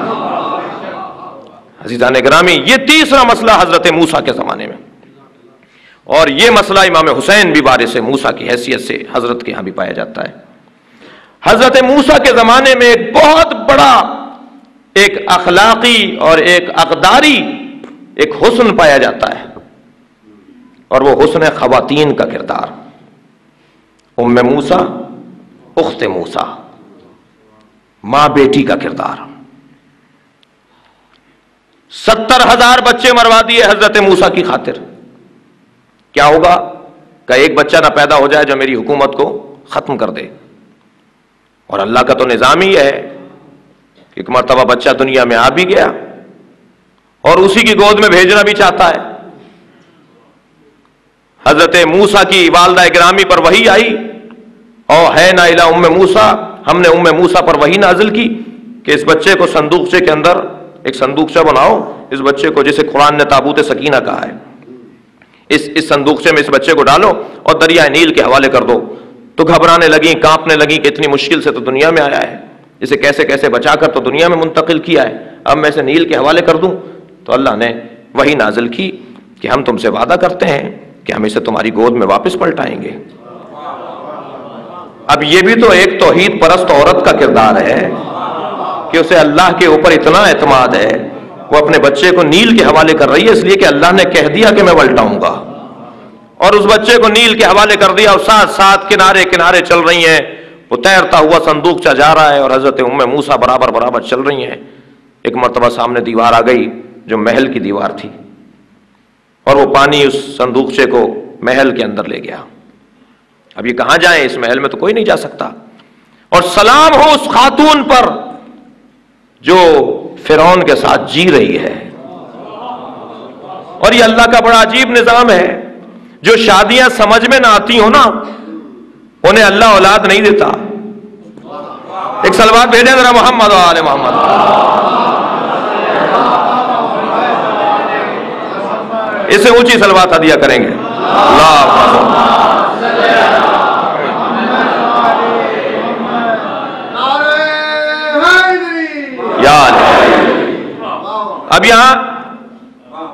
عزیزان گرامی، یہ تیسرا مسئلہ حضرت موسا کے زمانے میں۔ اور یہ مسئلہ امام حسین بھی بارے سے موسا کی حیثیت سے حضرت کے یہاں بھی پایا جاتا ہے۔ حضرت موسا کے زمانے میں ایک بہت بڑا، ایک اخلاقی اور ایک اقداری، ایک حسن پایا جاتا ہے۔ اور وہ حسن خواتین کا کردار۔ ام موسا اخت موسا ماں بیٹی کا کردار۔ ستر ہزار بچے مروا دیے حضرت موسا کی خاطر۔ کیا ہوگا کہ ایک بچہ نہ پیدا ہو جائے جو میری حکومت کو ختم کر دے؟ اور اللہ کا تو نظام ہی ہے کہ ایک مرتبہ بچہ دنیا میں آ بھی گیا اور اسی کی گود میں بھیجنا بھی چاہتا ہے۔ حضرت موسا کی والدہ گرامی پر وہی آئی اور ہے نا ام موسا ہم نے ام موسا پر وہی نازل کی کہ اس بچے کو صندوقچے کے اندر ایک صندوقچہ بناؤ، اس بچے کو جسے قرآن نے تابوت سکینہ کہا ہے۔ اس اس صندوقچے میں اس بچے کو ڈالو اور دریا نیل کے حوالے کر دو۔ تو گھبرانے لگیں، کانپنے لگیں کہ اتنی مشکل سے تو دنیا میں آیا ہے۔ اسے کیسے کیسے بچا کر تو دنیا میں منتقل کیا ہے۔ اب میں اسے نیل کے حوالے کر دوں۔ تو اللہ نے وہی نازل کی کہ ہم تم سے وعدہ کرتے ہیں۔ کہ ہم اسے تمہاری گود میں واپس پلٹائیں گے۔ اب یہ بھی تو ایک توحید پرست عورت کا کردار ہے کہ اسے اللہ کے اوپر اتنا اعتماد ہے، وہ اپنے بچے کو نیل کے حوالے کر رہی ہے، اس لیے کہ اللہ نے کہہ دیا کہ میں پلٹاؤں گا۔ اور اس بچے کو نیل کے حوالے کر دیا اور ساتھ ساتھ کنارے کنارے چل رہی ہیں۔ وہ تیرتا ہوا صندوق چا جا رہا ہے اور حضرت ام موسا برابر برابر چل رہی ہیں۔ ایک مرتبہ سامنے دیوار آ گئی جو محل کی دیوار تھی۔ اور وہ پانی اس صندوقچے کو محل کے اندر لے گیا۔ اب یہ کہاں جائیں؟ اس محل میں تو کوئی نہیں جا سکتا۔ اور سلام ہو اس خاتون پر جو فرعون کے ساتھ جی رہی ہے۔ اور یہ اللہ کا بڑا عجیب نظام ہے۔ جو شادیاں سمجھ میں نہ آتی ہو نا، انہیں اللہ اولاد نہیں دیتا۔ ایک سلوات بھیجیں ذرا محمد آل محمد۔ اس سے اونچی سلوات ہدیہ کریں گے۔ اب یہاں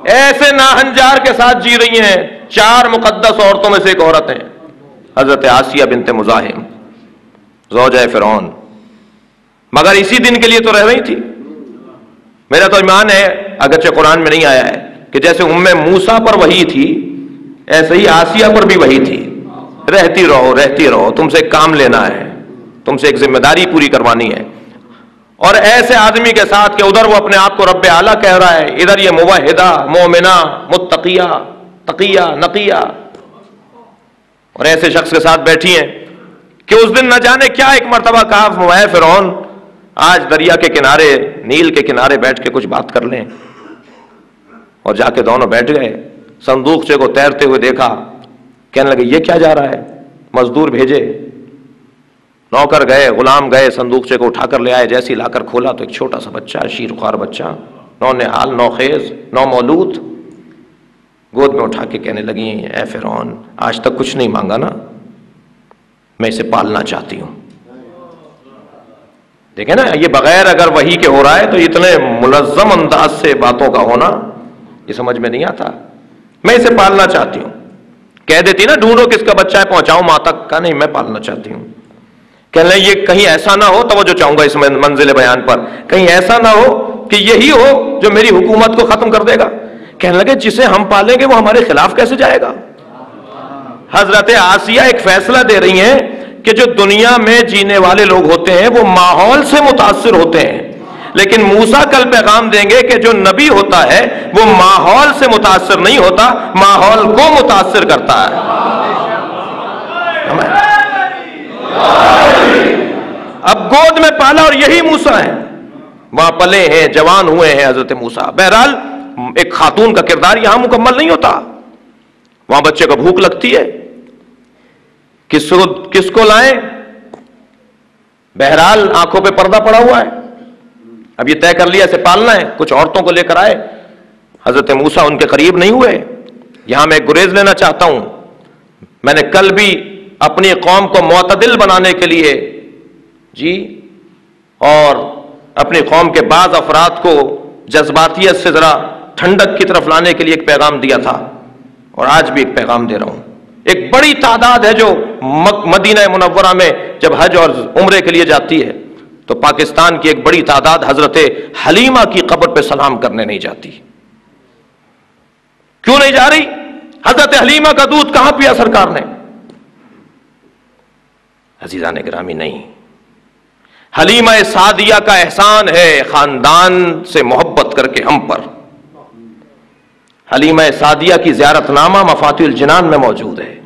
ایسے ناہنجار کے ساتھ جی رہی ہیں چار مقدس عورتوں میں سے ایک عورت ہے حضرت آسیہ بنت مزاحم زوجہ فرعون۔ مگر اسی دن کے لیے تو رہ رہی تھی۔ میرا تو ایمان ہے، اگرچہ قرآن میں نہیں آیا ہے۔ کہ جیسے ام موسا پر وہی تھی، ایسے ہی آسیہ پر بھی وہی تھی۔ رہتی رہو رہتی رہو، تم سے ایک کام لینا ہے، تم سے ایک ذمہ داری پوری کروانی ہے۔ اور ایسے آدمی کے ساتھ کہ ادھر وہ اپنے آپ کو رب اعلیٰ کہہ رہا ہے، ادھر یہ موحدہ، مومنہ، متقیہ، تقیہ، نقیہ۔ اور ایسے شخص کے ساتھ بیٹھی ہیں کہ اس دن نہ جانے کیا ایک مرتبہ کاف موائے فرعون، آج دریا کے کنارے، نیل کے کنارے بیٹھ کے کچھ بات کر لیں۔ اور جا کے دونوں بیٹھ گئے۔ صندوقچے کو تیرتے ہوئے دیکھا، کہنے لگے، یہ کیا جا رہا ہے؟ مزدور بھیجے۔ نوکر گئے، غلام گئے صندوقچے کو اٹھا کر لے آئے۔ جیسی لا کر کھولا تو ایک چھوٹا سا بچہ شیر خوار بچہ۔ نو نحال نو خیز، نو مولود۔ گود میں اٹھا کے کہنے لگی اے فرعون، آج تک کچھ نہیں مانگا نا؟ میں اسے پالنا چاہتی ہوں۔ دیکھیں نا، یہ بغیر اگر وہی کے ہو رہا ہے تو اتنے ملزم انداز سے باتوں کا ہونا یہ سمجھ میں نہیں آتا۔ میں اسے پالنا چاہتی ہوں۔ کہہ دیتی نا، ڈھونڈو کس کا بچہ ہے پہنچاؤں ماں تک۔ کا نہیں، میں پالنا چاہتی ہوں۔ کہ یہ کہیں ایسا نہ ہو تو وہ جو چاہوں گا اس منزل بیان پر۔ کہیں ایسا نہ ہو کہ یہی ہو جو میری حکومت کو ختم کر دے گا۔ کہنے لگے، جسے ہم پالیں گے، وہ ہمارے خلاف کیسے جائے گا؟ حضرت آسیہ ایک فیصلہ دے رہی ہیں کہ جو دنیا میں جینے والے لوگ ہوتے ہیں، وہ ماحول سے متاثر ہوتے ہیں۔ لیکن موسا کل پیغام دیں گے کہ جو نبی ہوتا ہے، وہ ماحول سے متاثر نہیں ہوتا، ماحول کو متاثر کرتا ہے۔ اب گود میں پالا اور یہی موسا ہے۔ وہاں پلے ہیں، جوان ہوئے ہیں حضرت موسا بہرحال، ایک خاتون کا کردار یہاں مکمل نہیں ہوتا۔ وہاں بچے کو بھوک لگتی ہے۔ کس کو کس کو لائیں؟ بہرحال، آنکھوں پہ پردہ پڑا ہوا ہے۔ اب یہ طے کر لیا اسے پالنا ہے، کچھ عورتوں کو لے کر آئے۔ حضرت موسا ان کے قریب نہیں ہوئے۔ یہاں میں گریز لینا چاہتا ہوں۔ میں نے کل بھی اپنی قوم کو معتدل بنانے کے لیے جی اور اپنی قوم کے بعض افراد کو جذباتیت سے ذرا ٹھنڈک کی طرف لانے کے لیے ایک پیغام دیا تھا۔ اور آج بھی ایک پیغام دے رہا ہوں۔ ایک بڑی تعداد ہے جو مدینہ منورہ میں جب حج اور عمرے کے لیے جاتی ہے۔ تو پاکستان کی ایک بڑی تعداد حضرت حلیمہ کی قبر پہ سلام کرنے نہیں جاتی۔ کیوں نہیں جا رہی؟ حضرت حلیمہ کا دودھ کہاں پیا سرکار نے؟ عزیزان گرامی، نہیں۔ حلیمہ سعدیہ کا احسان ہے خاندان سے محبت کر کے ہم پر۔ حلیمہ سعدیہ کی زیارت نامہ مفات الجنان میں موجود ہے۔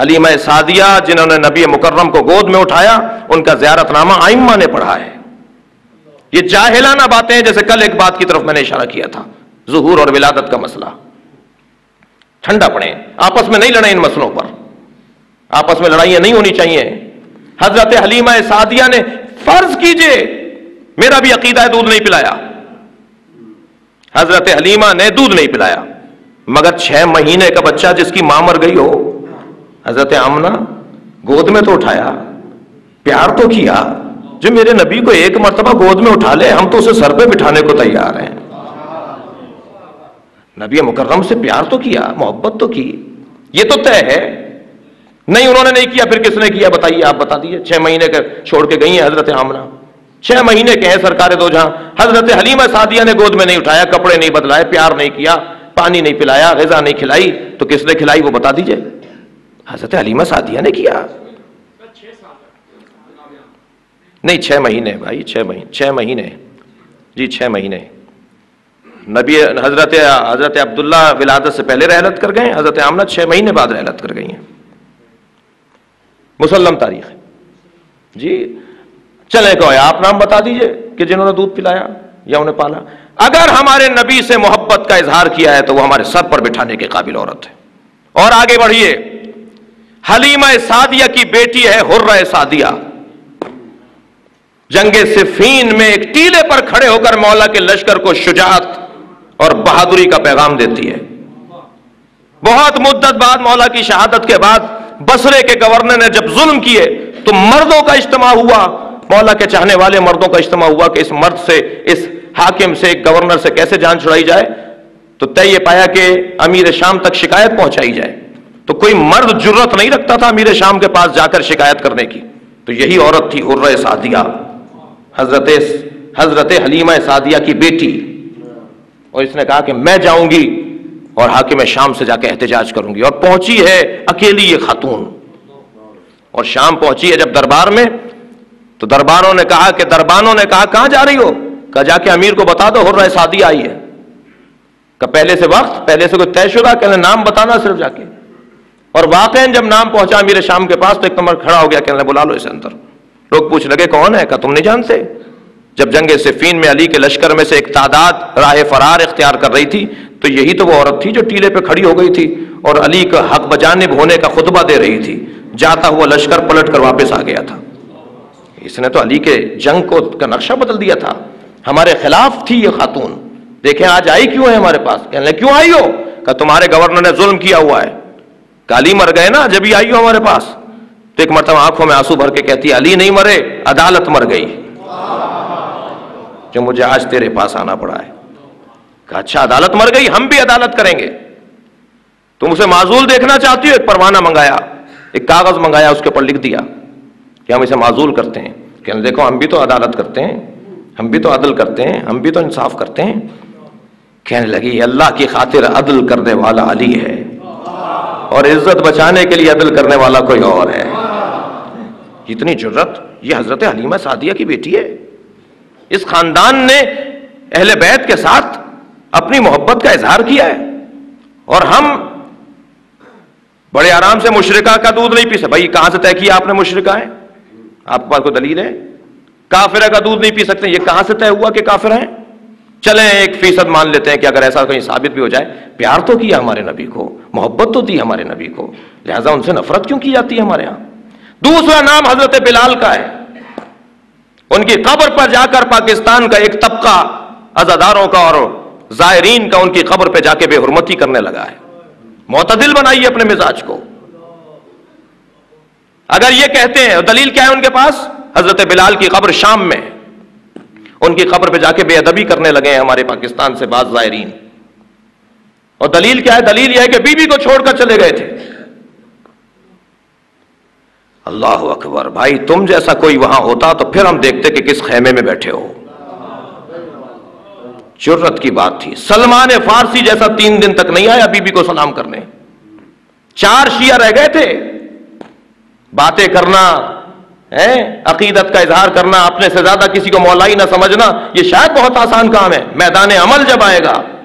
حلیمہ سعدیہ جنہوں نے نبی مکرم کو گود میں اٹھایا، ان کا زیارت نامہ آئمہ نے پڑھا ہے۔ یہ جاہلانہ باتیں ہیں، جیسے کل ایک بات کی طرف میں نے اشارہ کیا تھا۔ ظہور اور ولادت کا مسئلہ۔ ٹھنڈا پڑے۔ آپس میں نہیں لڑیں ان مسئلوں پر۔ آپس میں لڑائیاں نہیں ہونی چاہیے۔ حضرت حلیمہ سعدیہ نے فرض کیجیے، میرا بھی عقیدہ ہے، دودھ نہیں پلایا۔ حضرت حلیمہ نے دودھ نہیں پلایا۔ مگر چھ مہینے کا بچہ جس کی ماں مر گئی ہو حضرت آمنا گود میں تو اٹھایا، پیار تو کیا جو میرے نبی کو ایک مرتبہ گود میں اٹھا لے، ہم تو اسے سر پہ بٹھانے کو تیار ہیں۔ نبی مکرم سے پیار تو کیا، محبت تو کی۔ یہ تو طے ہے۔ نہیں انہوں نے نہیں کیا، پھر کس نے کیا؟ بتائیے، آپ بتا دیے چھ مہینے کے چھوڑ کے گئی ہیں حضرت آمنا چھ مہینے کے ہیں سرکار دو جہاں، حضرت حلیمہ سعدیہ نے گود میں نہیں اٹھایا، کپڑے نہیں بدلائے، پیار نہیں کیا، پانی نہیں پلایا، غذا نہیں کھلائی، تو کس نے کھلائی وہ بتا دیجیے۔ حضرت حلیمہ سعدیہ نے کیا؟ نہیں، چھ مہینے بھائی، چھ مہینے چھ مہینے۔ جی چھ مہینے۔ نبی حضرت حضرت عبداللہ ولادت سے پہلے رحلت کر گئے حضرت آمنہ چھ مہینے بعد رحلت کر گئی ہیں۔ مسلم تاریخ۔ جی چلے گئے آپ نام بتا دیجیے کہ جنہوں نے دودھ پلایا یا انہیں پالا۔ اگر ہمارے نبی سے محبت کا اظہار کیا ہے تو وہ ہمارے سر پر بٹھانے کے قابل عورت ہے۔ اور آگے بڑھیے حلیمہ سعدیہ کی بیٹی ہے حر سعدیہ۔ جنگ صفین میں ایک ٹیلے پر کھڑے ہو کر مولا کے لشکر کو شجاعت اور بہادری کا پیغام دیتی ہے۔ بہت مدت بعد مولا کی شہادت کے بعد بسرے کے گورنر نے جب ظلم کیے تو مردوں کا اجتماع ہوا۔ مولا کے چاہنے والے مردوں کا اجتماع ہوا کہ اس مرد سے، اس حاکم سے، گورنر سے کیسے جان چھڑائی جائے۔ تو طے یہ پایا کہ امیر شام تک شکایت پہنچائی جائے۔ تو کوئی مرد جرت نہیں رکھتا تھا امیر شام کے پاس جا کر شکایت کرنے کی۔ تو یہی عورت تھی حر سعدیہ۔ حضرت حضرت حلیمہ سعدیہ کی بیٹی۔ اور اس نے کہا کہ میں جاؤں گی اور حاکم شام سے جا کے احتجاج کروں گی۔ اور پہنچی ہے اکیلی یہ خاتون۔ اور شام پہنچی ہے جب دربار میں، تو درباروں نے کہا کہ دربانوں نے کہا، کہاں جا رہی ہو؟ کہ جا کے امیر کو بتا دو ہو رہا ہے شادی آئی ہے۔ کہ پہلے سے وقت، پہلے سے کوئی طے شدہ، کہ نام بتانا صرف جا کے۔ اور واقع جب نام پہنچا امیر شام کے پاس تو ایک نمبر کھڑا ہو گیا کہ بلا لو اسے اندر۔ لوگ پوچھ لگے، کون ہے؟ کہ تم نہیں جانتے؟ جب جنگ صفین میں علی کے لشکر میں سے ایک تعداد راہ فرار اختیار کر رہی تھی، تو یہی تو وہ عورت تھی جو ٹیلے پہ کھڑی ہو گئی تھی اور علی کا حق بجانب ہونے کا خطبہ دے رہی تھی۔ جاتا ہوا لشکر پلٹ کر واپس آ گیا تھا۔ اس نے تو علی کے جنگ کو کا نقشہ بدل دیا تھا۔ ہمارے خلاف تھی یہ خاتون۔ دیکھیں، آج آئی کیوں ہے ہمارے پاس؟ کہنے کیوں آئی ہو؟ کہ تمہارے گورنر نے ظلم کیا ہوا ہے۔ کالی مر گئے نا جب ہی آئی ہو ہمارے پاس تو ایک مرتبہ آنکھوں میں آنسو بھر کے کہتی علی نہیں مرے، عدالت مر گئی۔ جو مجھے آج تیرے پاس آنا پڑا ہے۔ کہ اچھا عدالت مر گئی، ہم بھی عدالت کریں گے۔ تم اسے معذول دیکھنا چاہتی ہو، ایک پروانہ منگایا، ایک کاغذ منگایا، اس کے اوپر لکھ دیا کہ ہم اسے معذول کرتے ہیں۔ کہ دیکھو، ہم بھی تو عدالت کرتے ہیں، ہم بھی تو عدل کرتے ہیں، ہم بھی تو انصاف کرتے ہیں۔ کہنے لگی اللہ کی خاطر عدل کرنے والا علی ہے۔ اور عزت بچانے کے لیے عدل کرنے والا کوئی اور ہے۔ اتنی جرت یہ حضرت حلیمہ سعدیہ کی بیٹی ہے۔ اس خاندان نے اہل بیت کے ساتھ اپنی محبت کا اظہار کیا ہے۔ اور ہم بڑے آرام سے مشرقہ کا دودھ نہیں پی سکتے۔ بھائی، کہاں سے طے کیا آپ نے مشرقہ ہے آپ کے پاس کوئی دلیل ہے؟ کافرہ کا دودھ نہیں پی سکتے۔ یہ کہاں سے طے ہوا کہ کافر ہیں؟ چلیں، ایک فیصد مان لیتے ہیں کہ اگر ایسا کہیں ثابت بھی ہو جائے۔ پیار تو کیا ہمارے نبی کو؟ محبت تو دی ہمارے نبی کو۔ لہذا ان سے نفرت کیوں کی جاتی ہے ہمارے یہاں دوسرا نام حضرت بلال کا ہے۔ ان کی قبر پر جا کر پاکستان کا ایک طبقہ ازاداروں کا اور زائرین کا ان کی قبر پہ جا کے بے حرمتی کرنے لگا ہے۔ معتدل بنائیے اپنے مزاج کو۔ اگر یہ کہتے ہیں، دلیل کیا ہے ان کے پاس؟ حضرت بلال کی قبر شام میں۔ ان کی قبر پہ جا کے بے ادبی کرنے لگے ہیں ہمارے پاکستان سے بعض زائرین۔ اور دلیل کیا ہے؟ دلیل یہ ہے کہ بیوی بی کو چھوڑ کر چلے گئے تھے۔ اللہ اکبر، بھائی، تم جیسا کوئی وہاں ہوتا تو پھر ہم دیکھتے کہ کس خیمے میں بیٹھے ہو۔ جرت کی بات تھی۔ سلمان فارسی جیسا تین دن تک نہیں آیا بی بی کو سلام کرنے۔ چار شیعہ رہ گئے تھے۔ باتیں کرنا عقیدت کا اظہار کرنا، اپنے سے زیادہ کسی کو مولائی نہ سمجھنا، یہ شاید بہت آسان کام ہے۔ میدان عمل جب آئے گا۔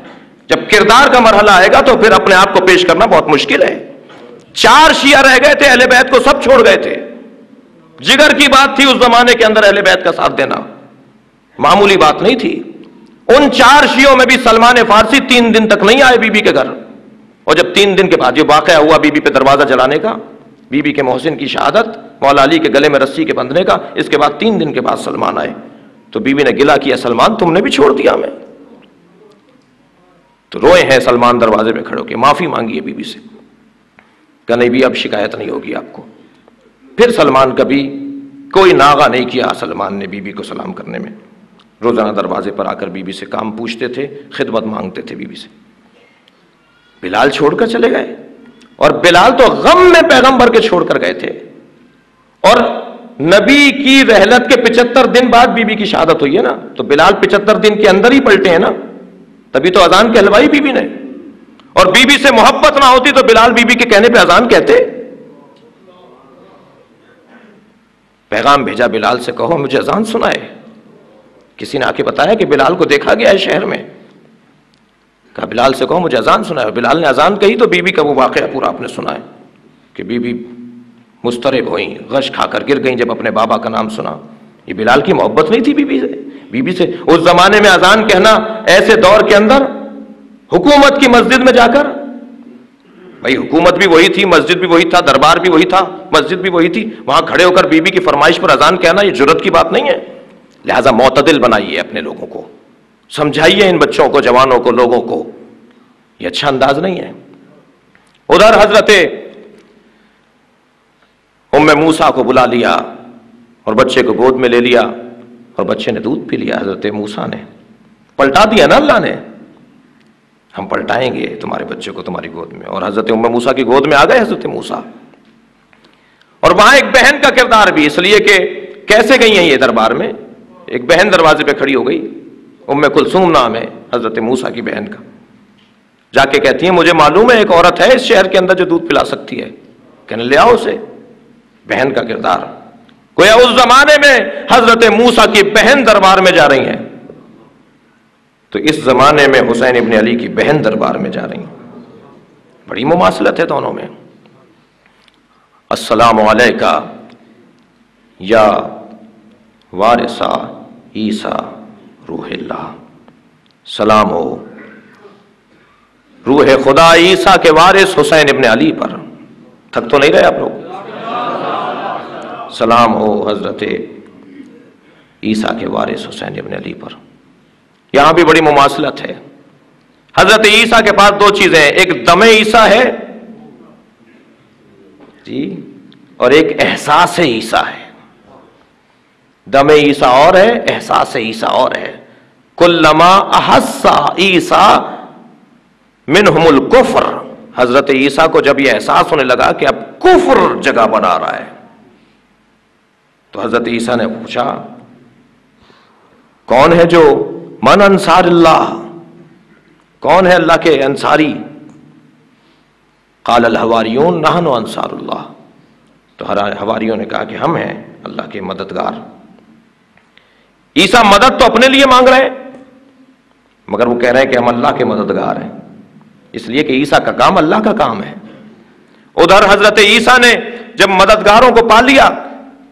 جب کردار کا مرحلہ آئے گا تو پھر اپنے آپ کو پیش کرنا بہت مشکل ہے۔ چار شیعہ رہ گئے تھے، اہل بیت کو سب چھوڑ گئے تھے۔ جگر کی بات تھی اس زمانے کے اندر اہل بیت کا ساتھ دینا۔ معمولی بات نہیں تھی۔ ان چار شیوں میں بھی سلمان فارسی تین دن تک نہیں آئے بی بی کے گھر۔ اور جب تین دن کے بعد یہ واقعہ ہوا بی بی پہ دروازہ جلانے کا بی بی کے محسن کی شہادت، مولا علی کے گلے میں رسی کے بندھنے کا، اس کے بعد تین دن کے بعد سلمان آئے۔ تو بی بی نے گلا کیا، سلمان تم نے بھی چھوڑ دیا میں تو روئے ہیں سلمان دروازے پہ کھڑے ہو کے، معافی مانگی ہے بی بی سے۔ کہ نہیں بھی اب شکایت نہیں ہوگی آپ کو۔ پھر سلمان کبھی کوئی ناغا نہیں کیا سلمان نے بی بی کو سلام کرنے میں۔ روزانہ دروازے پر آ کر بی بی سے کام پوچھتے تھے، خدمت مانگتے تھے بی بی سے۔ بلال چھوڑ کر چلے گئے۔ اور بلال تو غم میں پیغمبر کے چھوڑ کر گئے تھے۔ اور نبی کی رحلت کے پچہتر دن بعد بی بی کی شہادت ہوئی ہے نا۔ تو بلال پچہتر دن کے اندر ہی پلٹے ہیں نا۔ تبھی تو اذان کے ہلوائی بی بی نے۔ اور بی بی سے محبت نہ ہوتی تو بلال بی بی کے کہنے پہ اذان کہتے۔ پیغام بھیجا بلال سے کہو، مجھے اذان سنائے۔ کسی نے آ کے بتایا کہ بلال کو دیکھا گیا ہے شہر میں۔ کہا، بلال سے کہو، مجھے اذان سنا ہے بلال نے اذان کہی تو بی بی کا وہ واقعہ پورا آپ نے سنا ہے کہ بی بی مسترب ہوئیں، غش کھا کر گر گئیں جب اپنے بابا کا نام سنا۔ یہ بلال کی محبت نہیں تھی بی بی سے۔ بی بی سے، اس زمانے میں اذان کہنا ایسے دور کے اندر حکومت کی مسجد میں جا کر، بھائی حکومت بھی وہی تھی، مسجد بھی وہی تھا، دربار بھی وہی تھا، مسجد بھی وہی تھی، وہاں کھڑے ہو کر بی بی کی فرمائش پر اذان کہنا یہ ضرورت کی بات نہیں ہے۔ لہذا معتدل بنائیے اپنے لوگوں کو، سمجھائیے ان بچوں کو، جوانوں کو، لوگوں کو۔ یہ اچھا انداز نہیں ہے۔ ادھر حضرت ام موسا کو بلا لیا اور بچے کو گود میں لے لیا۔ اور بچے نے دودھ پی لیا، حضرت موسا نے۔ پلٹا دیا نا اللہ نے۔ ہم پلٹائیں گے تمہارے بچے کو تمہاری گود میں۔ اور حضرت ام موسا کی گود میں آ گئے حضرت موسا اور وہاں ایک بہن کا کردار بھی، اس لیے کہ کیسے گئی ہیں یہ دربار میں؟ ایک بہن دروازے پہ کھڑی ہو گئی، ام کلثوم نام ہے حضرت موسا کی بہن کا۔ جا کے کہتی ہیں، مجھے معلوم ہے، ایک عورت ہے اس شہر کے اندر جو دودھ پلا سکتی ہے۔ کہنے لے آؤ اسے۔ بہن کا کردار۔ کوئی اس زمانے میں حضرت موسا کی بہن دربار میں جا رہی ہیں۔ تو اس زمانے میں حسین ابن علی کی بہن دربار میں جا رہی ہیں۔ بڑی مماثلت ہے دونوں میں۔ السلام علیکہ یا وارثہ عیسیٰ روح اللہ۔ سلام ہو۔ روح خدا عیسیٰ کے وارث حسین ابن علی پر۔ تھک تو نہیں رہے آپ لوگ؟ سلام ہو حضرت عیسیٰ کے وارث حسین ابن علی پر۔ یہاں بھی بڑی مماثلت ہے۔ حضرت عیسیٰ کے پاس دو چیزیں ہیں۔ ایک دم عیسیٰ ہے۔ جی اور ایک احساس عیسیٰ ہے۔ دم عیسیٰ اور ہے، احساس عیسیٰ اور ہے۔ کلما احسا عیسیٰ منہم الکفر۔ حضرت عیسیٰ کو جب یہ احساس ہونے لگا کہ اب کفر جگہ بنا رہا ہے۔ تو حضرت عیسیٰ نے پوچھا، کون ہے جو من انصار اللہ؟ کون ہے اللہ کے انصاری؟ قال الحواریون نہن انصار اللہ۔ تو ہواریوں نے کہا کہ ہم ہیں اللہ کے مددگار۔ عیسا مدد تو اپنے لیے مانگ رہے ہیں، مگر وہ کہہ رہے ہیں کہ ہم اللہ کے مددگار ہیں۔ اس لیے کہ عیسا کا کام اللہ کا کام ہے۔ ادھر حضرت عیسیٰ نے جب مددگاروں کو پا لیا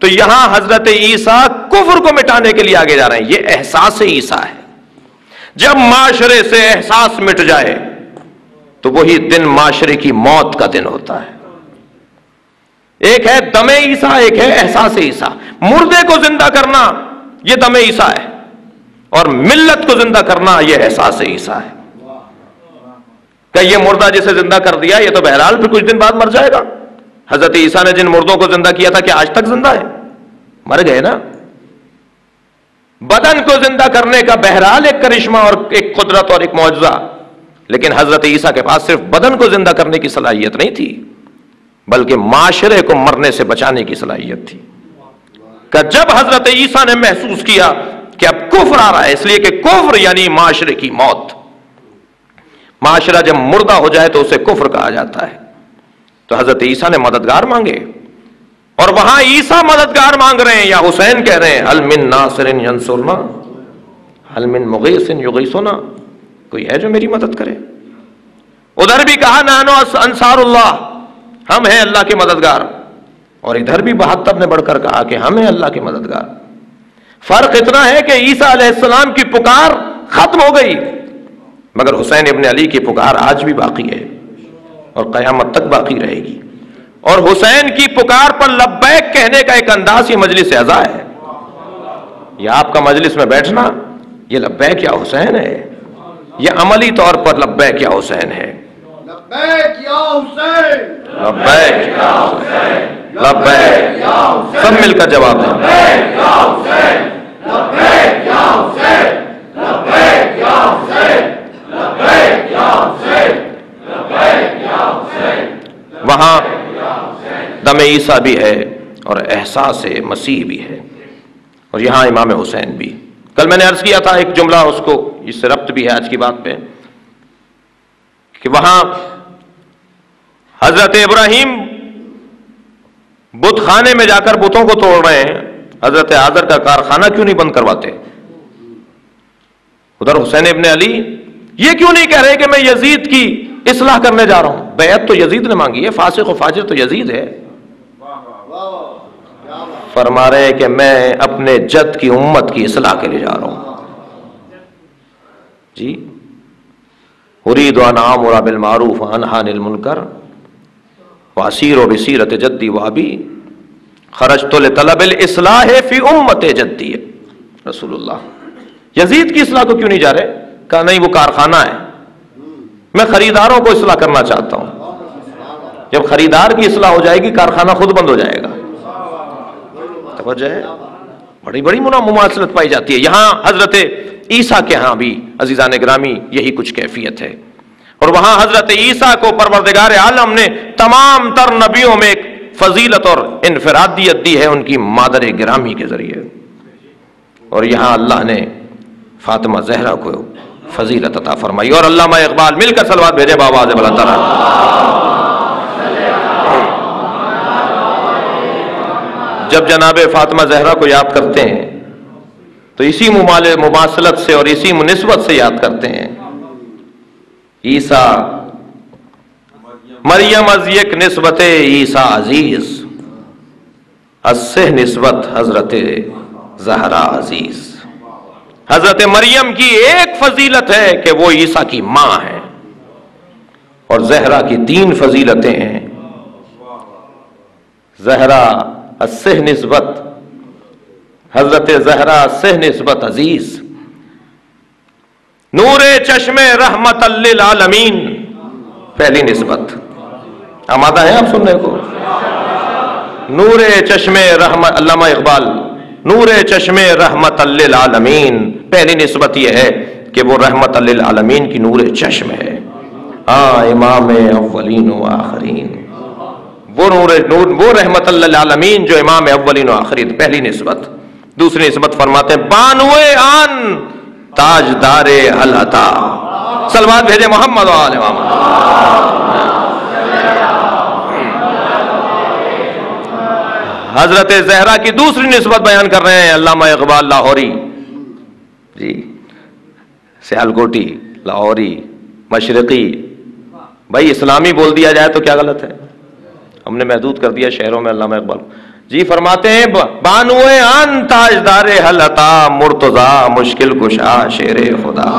تو یہاں حضرت عیسیٰ کفر کو مٹانے کے لیے آگے جا رہے ہیں۔ یہ احساس عیسیٰ ہے۔ جب معاشرے سے احساس مٹ جائے، تو وہی دن معاشرے کی موت کا دن ہوتا ہے۔ ایک ہے دم عیسیٰ، ایک ہے احساس عیسیٰ۔ مردے کو زندہ کرنا یہ دم عیسیٰ ہے، اور ملت کو زندہ کرنا یہ احساس عیسیٰ ہے۔ کہ یہ مردہ جسے زندہ کر دیا، یہ تو بہرحال پھر کچھ دن بعد مر جائے گا۔ حضرت عیسیٰ نے جن مردوں کو زندہ کیا تھا کہ آج تک زندہ ہے؟ مر گئے نا؟ بدن کو زندہ کرنے کا بہرحال ایک کرشمہ اور ایک قدرت اور ایک معجزہ۔ لیکن حضرت عیسیٰ کے پاس صرف بدن کو زندہ کرنے کی صلاحیت نہیں تھی، بلکہ معاشرے کو مرنے سے بچانے کی صلاحیت تھی۔ کہ جب حضرت عیسیٰ نے محسوس کیا کہ اب کفر آ رہا ہے، اس لیے کہ کفر یعنی معاشرے کی موت۔ معاشرہ جب مردہ ہو جائے تو اسے کفر کہا جاتا ہے۔ تو حضرت عیسیٰ نے مددگار مانگے اور وہاں عیسیٰ مددگار مانگ رہے ہیں یا حسین کہہ رہے ہیں المن ناصر ینصرنا؟ المن مغیث یغیثنا؟ کوئی ہے جو میری مدد کرے؟ ادھر بھی کہا نانو انصار اللہ، ہم ہیں اللہ کے مددگار. اور ادھر بھی بہتر نے بڑھ کر کہا کہ ہمیں اللہ کے مددگار۔ فرق اتنا ہے کہ عیسیٰ علیہ السلام کی پکار ختم ہو گئی، مگر حسین ابن علی کی پکار آج بھی باقی ہے۔ اور قیامت تک باقی رہے گی۔ اور حسین کی پکار پر لبیک کہنے کا ایک انداز یہ مجلس اعضا ہے۔ یہ آپ کا مجلس میں بیٹھنا یہ لبیک یا حسین ہے؟ یہ عملی طور پر لبیک یا حسین ہے؟ لبیک یا حسین۔ لبیک یا حسین۔ لبیک سب مل کر جواب دیں۔ وہاں دم عیسیٰ بھی ہے اور احساس مسیح بھی ہے اور یہاں امام حسین بھی۔ کل میں نے عرض کیا تھا ایک جملہ اس کو، اس سے ربط بھی ہے آج کی بات پہ، کہ وہاں حضرت ابراہیم بت خانے میں جا کر بتوں کو توڑ رہے ہیں۔ حضرت حاضر کا کارخانہ کیوں نہیں بند کرواتے؟ ادھر حسین ابن علی یہ کیوں نہیں کہہ رہے کہ میں یزید کی اصلاح کرنے جا رہا ہوں۔ بیعت تو یزید نے مانگی ہے، فاسق و فاجر تو یزید ہے۔ فرما رہے کہ میں اپنے جد کی امت کی اصلاح کے لیے جا رہا ہوں۔ جی ارید و نام اور بالمعروف انہان المنکر واسیر و بصیرت جدی وابی خرج تو طلب الاصلاح فی امت جدی۔ رسول اللہ، یزید کی اصلاح کو کیوں نہیں جا رہے؟ کہا نہیں، وہ کارخانہ ہے۔ میں خریداروں کو اصلاح کرنا چاہتا ہوں۔ جب خریدار کی اصلاح ہو جائے گی، کارخانہ خود بند ہو جائے گا۔ توجہ ہے؟ بڑی بڑی مماثلت پائی جاتی ہے۔ یہاں حضرت عیسیٰ کے ہاں بھی عزیزان گرامی یہی کچھ کیفیت ہے۔ اور وہاں حضرت عیسیٰ کو پروردگار عالم نے تمام تر نبیوں میں ایک فضیلت اور انفرادیت دی ہے ان کی مادر گرامی کے ذریعے۔ اور یہاں اللہ نے فاطمہ زہرا کو فضیلت عطا فرمائی۔ اور علامہ اقبال مل کر سلوات بھیجے بابا بلا تعالیٰ جب جناب فاطمہ زہرا کو یاد کرتے ہیں، تو اسی مماثلت سے اور اسی منسبت سے یاد کرتے ہیں۔ عیسیٰ، مریم از یک نسبت عیسیٰ عزیز۔ نسبت حضرت زہرا عزیز۔ حضرت مریم کی ایک فضیلت ہے کہ وہ عیسیٰ کی ماں ہے اور زہرا کی تین فضیلتیں ہیں۔ زہرا سہ نسبت، حضرت زہرا سہ نسبت عزیز۔ نور چشم رحمت للعالمین، پہلی نسبت۔ آمادہ ہے آپ سننے کو؟ نور چشم رحمت، علامہ اقبال، نور چشم رحمت للعالمین۔ پہلی نسبت یہ ہے کہ وہ رحمت للعالمین کی نور چشم ہے۔ ہاں امام اولین و آخرین۔ وہ نور نور، وہ رحمت اللہ عالمین جو امام اولین و آخری پہلی نسبت۔ دوسری نسبت فرماتے ہیں، بانوے آن تاج دار العطا۔ سلوات بھیجے محمد۔ حضرت زہرا کی دوسری نسبت بیان کر رہے ہیں، علامہ اقبال لاہوری۔ جی سیال کوٹی لاہوری، مشرقی۔ بھائی، اسلامی بول دیا جائے تو کیا غلط ہے؟ ہم نے محدود کر دیا شہروں میں، علامہ اقبال۔ جی فرماتے ہیں بانوے ان تاجدار حلتا مرتضا مشکل کشا، شیر خدا۔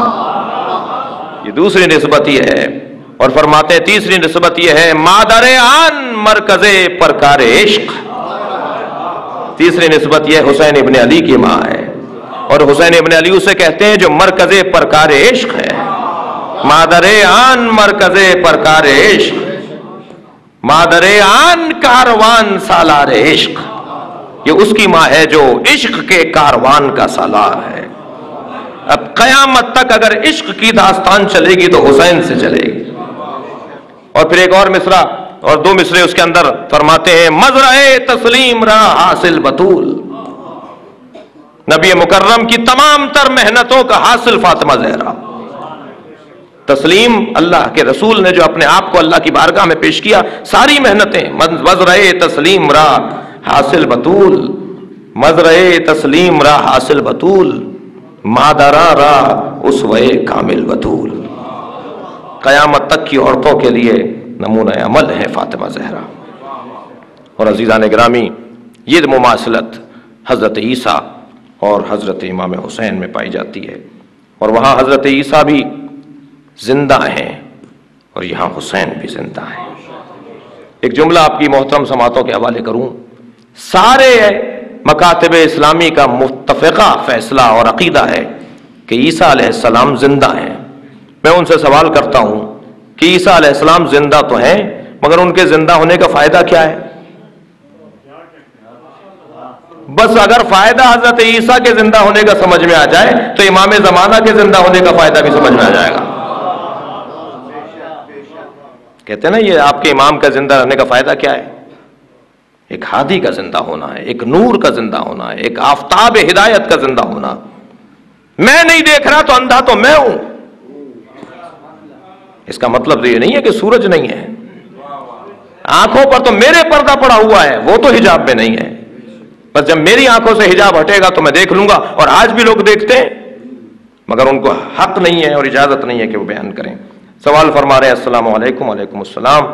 یہ دوسری نسبت یہ ہے، اور فرماتے ہیں، تیسری نسبت یہ ہے، مادر آن، مرکز پرکار عشق۔ تیسری نسبت یہ حسین ابن علی کی ماں ہے۔ اور حسین ابن علی اسے کہتے ہیں جو مرکز پرکار عشق ہے۔ مادر آن، مرکز پرکار عشق۔ مادر آن، کاروان سالار عشق۔ یہ اس کی ماں ہے جو عشق کے کاروان کا سالار ہے۔ اب قیامت تک اگر عشق کی داستان چلے گی تو حسین سے چلے گی۔ اور پھر ایک اور مصرا اور دو مصرے اس کے اندر فرماتے ہیں مزرع تسلیم را حاصل بطول۔ نبی مکرم کی تمام تر محنتوں کا حاصل فاطمہ زہرا۔ تسلیم اللہ کے رسول نے جو اپنے آپ کو اللہ کی بارگاہ میں پیش کیا، ساری محنتیں مزر تسلیم را حاصل بطول۔ مزر تسلیم را حاصل بطول۔ مادرا را اس وے کامل بطول۔ قیامت تک کی عورتوں کے لیے نمونہ عمل ہے فاطمہ زہرا۔ اور عزیزان گرامی، یہ مماثلت حضرت عیسیٰ اور حضرت امام حسین میں پائی جاتی ہے۔ اور وہاں حضرت عیسیٰ بھی زندہ ہیں اور یہاں حسین بھی زندہ ہیں۔ ایک جملہ آپ کی محترم سماعتوں کے حوالے کروں۔ سارے مکاتب اسلامی کا متفقہ فیصلہ اور عقیدہ ہے کہ عیسیٰ علیہ السلام زندہ ہیں۔ میں ان سے سوال کرتا ہوں کہ عیسیٰ علیہ السلام زندہ تو ہیں، مگر ان کے زندہ ہونے کا فائدہ کیا ہے؟ بس اگر فائدہ حضرت عیسیٰ کے زندہ ہونے کا سمجھ میں آ جائے تو امام زمانہ کے زندہ ہونے کا فائدہ بھی سمجھ میں آ جائے گا۔ کہتے ہیں نا یہ آپ کے امام کا زندہ رہنے کا فائدہ کیا ہے؟ ایک ہادی کا زندہ ہونا ہے، ایک نور کا زندہ ہونا ہے، ایک آفتاب ہدایت کا زندہ ہونا۔ میں نہیں دیکھ رہا تو اندھا تو میں ہوں۔ اس کا مطلب تو یہ نہیں ہے کہ سورج نہیں ہے۔ آنکھوں پر تو میرے پردہ پڑا ہوا ہے، وہ تو حجاب میں نہیں ہے۔ بس جب میری آنکھوں سے حجاب ہٹے گا تو میں دیکھ لوں گا اور آج بھی لوگ دیکھتے ہیں، مگر ان کو حق نہیں ہے اور اجازت نہیں ہے کہ وہ بیان کریں۔ سوال فرما رہے ہیں، السلام علیکم، وعلیکم السلام۔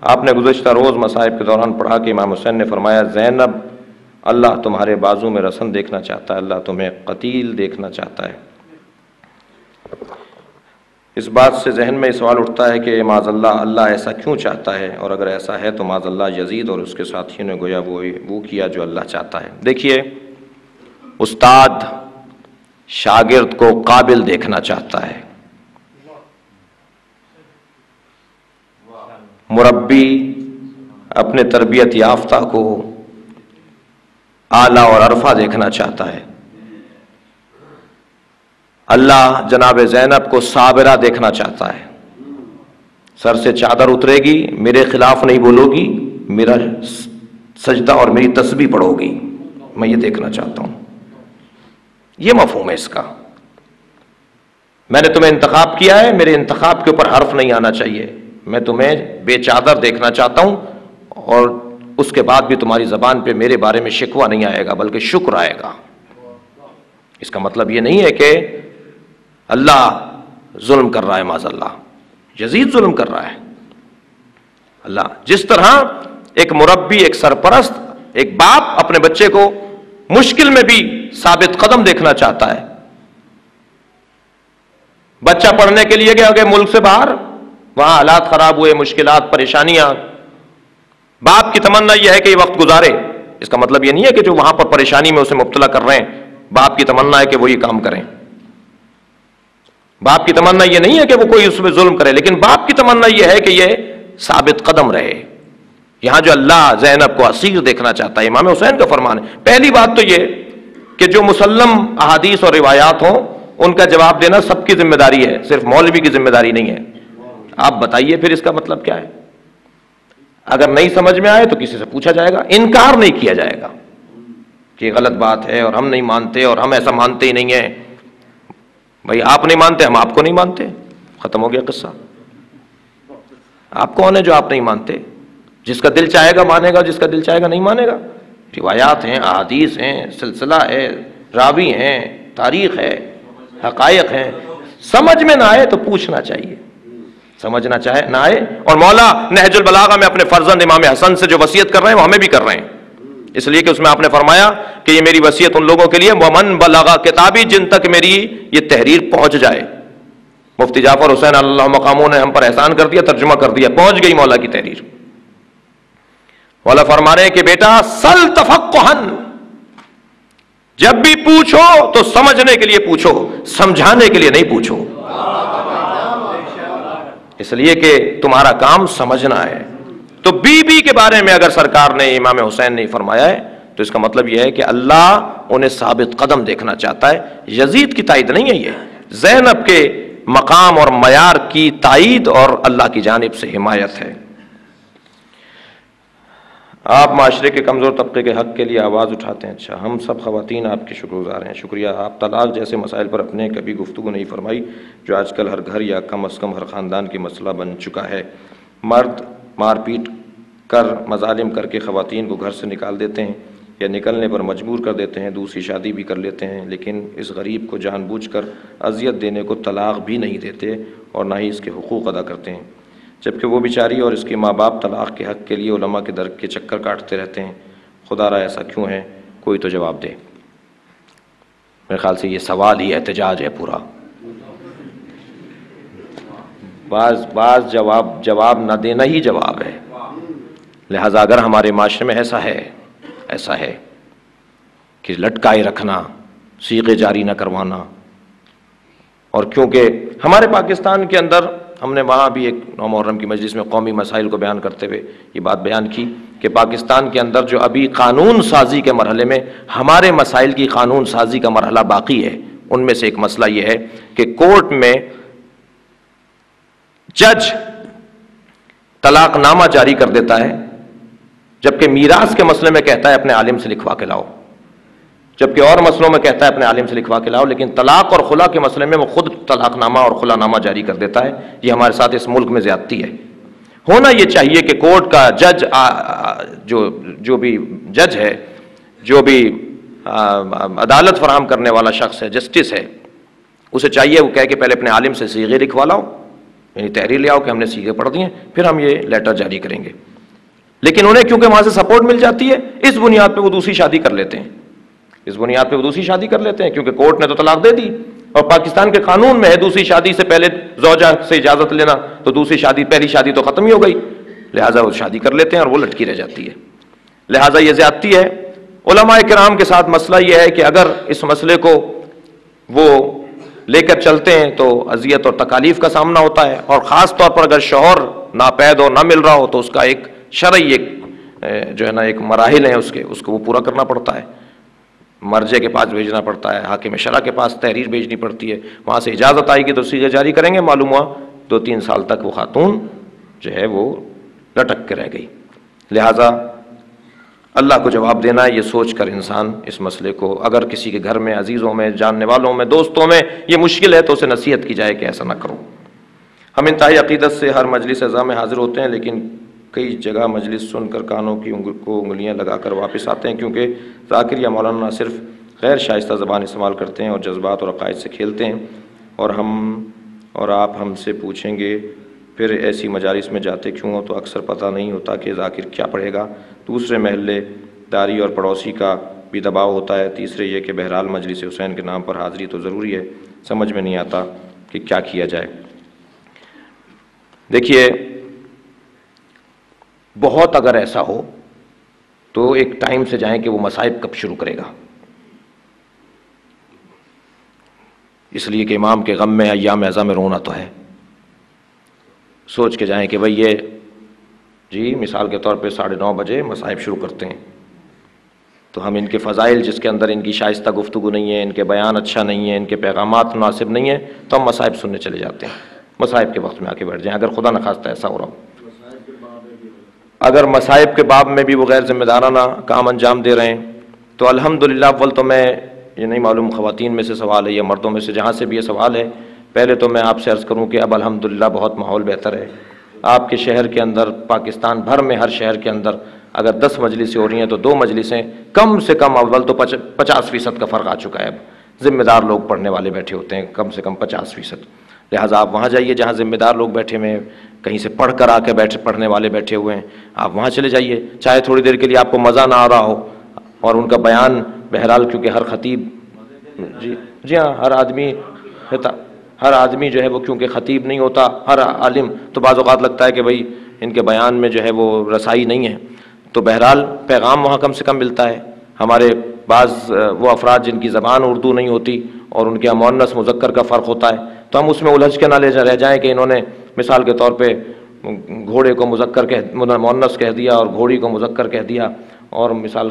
آپ نے گزشتہ روز مصائب کے دوران پڑھا کہ امام حسین نے فرمایا، زینب، اللہ تمہارے بازو میں رسن دیکھنا چاہتا ہے، اللہ تمہیں قتیل دیکھنا چاہتا ہے۔ اس بات سے ذہن میں سوال اٹھتا ہے کہ معذ اللہ اللہ ایسا کیوں چاہتا ہے؟ اور اگر ایسا ہے تو معذ اللہ یزید اور اس کے ساتھیوں نے گویا وہ وہ کیا جو اللہ چاہتا ہے۔ دیکھیے، استاد شاگرد کو قابل دیکھنا چاہتا ہے۔ مربی اپنے تربیت یافتہ کو اعلیٰ اور عرفہ دیکھنا چاہتا ہے۔ اللہ جناب زینب کو صابرہ دیکھنا چاہتا ہے۔ سر سے چادر اترے گی، میرے خلاف نہیں بولو گی، میرا سجدہ اور میری تسبیح پڑھو گی۔ میں یہ دیکھنا چاہتا ہوں۔ یہ مفہوم ہے اس کا۔ میں نے تمہیں انتخاب کیا ہے، میرے انتخاب کے اوپر حرف نہیں آنا چاہیے۔ میں تمہیں بے چادر دیکھنا چاہتا ہوں اور اس کے بعد بھی تمہاری زبان پہ میرے بارے میں شکوہ نہیں آئے گا، بلکہ شکر آئے گا۔ اس کا مطلب یہ نہیں ہے کہ اللہ ظلم کر رہا ہے معذ اللہ یزید ظلم کر رہا ہے۔ اللہ، جس طرح ایک مربی، ایک سرپرست، ایک باپ اپنے بچے کو مشکل میں بھی ثابت قدم دیکھنا چاہتا ہے۔ بچہ پڑھنے کے لیے گیا، گئے ملک سے باہر۔ وہاں حالات خراب ہوئے، مشکلات، پریشانیاں۔ باپ کی تمنا یہ ہے کہ یہ وقت گزارے۔ اس کا مطلب یہ نہیں ہے کہ جو وہاں پر پریشانی میں اسے مبتلا کر رہے ہیں، باپ کی تمنا ہے کہ وہ یہ کام کریں۔ باپ کی تمنا یہ نہیں ہے کہ وہ کوئی اس میں ظلم کرے، لیکن باپ کی تمنا یہ ہے کہ یہ ثابت قدم رہے۔ یہاں جو اللہ زینب کو اسیر دیکھنا چاہتا ہے، امام حسین کا فرمان ہے۔ پہلی بات تو یہ کہ جو مسلم احادیث اور روایات ہوں، ان کا جواب دینا سب کی ذمہ داری ہے، صرف مولوی کی ذمہ داری نہیں ہے۔ آپ بتائیے پھر اس کا مطلب کیا ہے؟ اگر نہیں سمجھ میں آئے تو کسی سے پوچھا جائے گا۔ انکار نہیں کیا جائے گا کہ غلط بات ہے اور ہم نہیں مانتے اور ہم ایسا مانتے ہی نہیں ہیں۔ بھائی آپ نہیں مانتے، ہم آپ کو نہیں مانتے۔ ختم ہو گیا قصہ۔ آپ کون ہے جو آپ نہیں مانتے؟ جس کا دل چاہے گا مانے گا، جس کا دل چاہے گا نہیں مانے گا۔ روایات ہیں، احادیث ہیں، سلسلہ ہے، راوی ہیں، تاریخ ہے، حقائق ہیں۔ سمجھ میں نہ آئے تو پوچھنا چاہیے۔ سمجھنا چاہے، نہ آئے۔ اور مولا نہج البلاغہ میں اپنے فرزند امام حسن سے جو وسیعت کر رہے ہیں، وہ ہمیں بھی کر رہے ہیں۔ اس لیے کہ اس میں آپ نے فرمایا کہ یہ میری وصیت ان لوگوں کے لیے، ومن بلغا کتابی جن تک میری یہ تحریر پہنچ جائے۔ مفتی جعفر حسین اللہ مقاموں نے ہم پر احسان کر دیا، ترجمہ کر دیا، پہنچ گئی مولا کی تحریر۔ مولا فرما رہے کہ بیٹا، سل تفقہن جب بھی پوچھو تو سمجھنے کے لیے پوچھو، سمجھانے کے لیے نہیں پوچھو۔ اس لیے کہ تمہارا کام سمجھنا ہے۔ تو بی بی کے بارے میں اگر سرکار نے امام حسین نے فرمایا ہے، تو اس کا مطلب یہ ہے کہ اللہ انہیں ثابت قدم دیکھنا چاہتا ہے۔ یزید کی تائید نہیں ہے یہ۔ زینب کے مقام اور معیار کی تائید اور اللہ کی جانب سے حمایت ہے۔ آپ معاشرے کے کمزور طبقے کے حق کے لیے آواز اٹھاتے ہیں۔ اچھا ہم سب خواتین آپ کے شکر گزار ہیں۔ شکریہ۔ آپ طلاق جیسے مسائل پر اپنے کبھی گفتگو نہیں فرمائی، جو آج کل ہر گھر یا کم از کم ہر خاندان کی مسئلہ بن چکا ہے۔ مرد مار پیٹ کر مظالم کر کے خواتین کو گھر سے نکال دیتے ہیں یا نکلنے پر مجبور کر دیتے ہیں، دوسری شادی بھی کر لیتے ہیں، لیکن اس غریب کو جان بوجھ کر اذیت دینے کو طلاق بھی نہیں دیتے اور نہ ہی اس کے حقوق ادا کرتے ہیں۔ جبکہ وہ بیچاری اور اس کے ماں باپ طلاق کے حق کے لیے علماء کے درد کے چکر کاٹتے رہتے ہیں۔ خدا را ایسا کیوں ہے؟ کوئی تو جواب دے۔ میرے خیال سے یہ سوال ہی احتجاج ہے پورا۔ بعض بعض جواب جواب نہ دینا ہی جواب ہے۔ لہذا اگر ہمارے معاشرے میں ایسا ہے ایسا ہے کہ لٹکائے رکھنا، سیغے جاری نہ کروانا، اور کیونکہ ہمارے پاکستان کے اندر ہم نے وہاں بھی ایک نو محرم کی مجلس میں قومی مسائل کو بیان کرتے ہوئے یہ بات بیان کی کہ پاکستان کے اندر جو ابھی قانون سازی کے مرحلے میں ہمارے مسائل کی قانون سازی کا مرحلہ باقی ہے، ان میں سے ایک مسئلہ یہ ہے کہ کورٹ میں جج طلاق نامہ جاری کر دیتا ہے، جبکہ میراث کے مسئلے میں کہتا ہے اپنے عالم سے لکھوا کے لاؤ۔ جبکہ اور مسئلوں میں کہتا ہے اپنے عالم سے لکھوا کے لاؤ، لیکن طلاق اور خلا کے مسئلے میں وہ خود طلاق نامہ اور خلا نامہ جاری کر دیتا ہے۔ یہ ہمارے ساتھ اس ملک میں زیادتی ہے۔ ہونا یہ چاہیے کہ کورٹ کا جج جو جو بھی جج ہے، جو بھی عدالت فراہم کرنے والا شخص ہے، جسٹس ہے، اسے چاہیے وہ کہہ کے پہلے اپنے عالم سے سیغے لکھوا لاؤ۔ یعنی تحریر لے آؤ کہ ہم نے سیغے پڑھ دیے پھر ہم یہ لیٹر جاری کریں گے۔ لیکن انہیں کیونکہ وہاں سے سپورٹ مل جاتی ہے، اس بنیاد پہ وہ دوسری شادی کر لیتے ہیں۔ اس بنیاد پہ وہ دوسری شادی کر لیتے ہیں، کیونکہ کورٹ نے تو طلاق دے دی۔ اور پاکستان کے قانون میں ہے، دوسری شادی سے پہلے زوجہ سے اجازت لینا، تو دوسری شادی، پہلی شادی تو ختم ہی ہو گئی۔ لہٰذا وہ شادی کر لیتے ہیں اور وہ لٹکی رہ جاتی ہے۔ لہٰذا یہ زیادتی ہے۔ علماء کرام کے ساتھ مسئلہ یہ ہے کہ اگر اس مسئلے کو وہ لے کر چلتے ہیں تو اذیت اور تکالیف کا سامنا ہوتا ہے اور خاص طور پر اگر شوہر ناپید اور نہ مل رہا ہو، تو اس کا ایک شرعی ایک جو ہے نا، ایک مراحل ہیں اس کے، اس کو وہ پورا کرنا پڑتا ہے۔ مرجے کے پاس بھیجنا پڑتا ہے، حاکم شرح کے پاس تحریر بھیجنی پڑتی ہے، وہاں سے اجازت آئے گی تو سیدھے جاری کریں گے، معلوم ہوا دو تین سال تک وہ خاتون جو ہے وہ لٹک کے رہ گئی۔ لہٰذا اللہ کو جواب دینا ہے، یہ سوچ کر انسان اس مسئلے کو، اگر کسی کے گھر میں، عزیزوں میں، جاننے والوں میں، دوستوں میں یہ مشکل ہے تو اسے نصیحت کی جائے کہ ایسا نہ کرو۔ ہم انتہائی عقیدت سے ہر مجلس اعضاء میں حاضر ہوتے ہیں، لیکن کئی جگہ مجلس سن کر کانوں کی کو انگلیاں لگا کر واپس آتے ہیں، کیونکہ ذاکر یا مولانا صرف غیر شائستہ زبان استعمال کرتے ہیں اور جذبات اور عقائد سے کھیلتے ہیں۔ اور ہم اور آپ ہم سے پوچھیں گے پھر ایسی مجالس میں جاتے کیوں ہو تو اکثر پتہ نہیں ہوتا کہ ذاکر کیا پڑھے گا۔ دوسرے محلے داری اور پڑوسی کا بھی دباؤ ہوتا ہے۔ تیسرے یہ کہ بہرحال مجلس حسین کے نام پر حاضری تو ضروری ہے۔ سمجھ میں نہیں آتا کہ کیا کیا جائے۔ دیکھیے، بہت اگر ایسا ہو تو ایک ٹائم سے جائیں کہ وہ مصائب کب شروع کرے گا۔ اس لیے کہ امام کے غم میں، ایام اعضا میں رونا تو ہے۔ سوچ کے جائیں کہ بھائی یہ جی مثال کے طور پہ ساڑھے نو بجے مصائب شروع کرتے ہیں۔ تو ہم ان کے فضائل جس کے اندر ان کی شائستہ گفتگو نہیں ہے، ان کے بیان اچھا نہیں ہے، ان کے پیغامات مناسب نہیں ہیں، تو ہم مصائب سننے چلے جاتے ہیں۔ مصائب کے وقت میں آ کے بیٹھ جائیں۔ اگر خدا نخواستہ ایسا ہو رہا ہو۔ اگر مصائب کے باب میں بھی وہ غیر ذمہ دارانہ کام انجام دے رہے ہیں، تو الحمد للہ اول تو میں یہ نہیں معلوم خواتین میں سے سوال ہے یا مردوں میں سے، جہاں سے بھی یہ سوال ہے پہلے تو میں آپ سے عرض کروں کہ اب الحمد للہ بہت ماحول بہتر ہے۔ آپ کے شہر کے اندر، پاکستان بھر میں ہر شہر کے اندر اگر دس مجلسیں ہو رہی ہیں تو دو مجلسیں کم سے کم اول تو پچاس فیصد کا فرق آ چکا ہے۔ اب ذمہ دار لوگ پڑھنے والے بیٹھے ہوتے ہیں، کم سے کم پچاس فیصد۔ لہٰذا آپ وہاں جائیے جہاں ذمہ دار لوگ بیٹھے ہوئے ہیں۔ کہیں سے پڑھ کر آ کے بیٹھے پڑھنے والے بیٹھے ہوئے ہیں۔ آپ وہاں چلے جائیے۔ چاہے تھوڑی دیر کے لیے آپ کو مزہ نہ آ رہا ہو اور ان کا بیان بہرحال کیونکہ ہر خطیب جی جی ہاں ہر آدمی ہر آدمی جو ہے وہ کیونکہ خطیب نہیں ہوتا، ہر عالم تو بعض اوقات لگتا ہے کہ بھائی ان کے بیان میں جو ہے وہ رسائی نہیں ہے۔ تو بہرحال پیغام وہاں کم سے کم ملتا ہے۔ ہمارے بعض، وہ افراد جن کی زبان اردو نہیں ہوتی اور ان کے مونس مذکر کا فرق ہوتا ہے۔ تو ہم اس میں الجھ کے نہ لے رہ جائیں کہ انہوں نے مثال کے طور پہ گھوڑے کو مذکر کہہ مونس کہہ دیا اور گھوڑی کو مذکر کہہ دیا اور مثال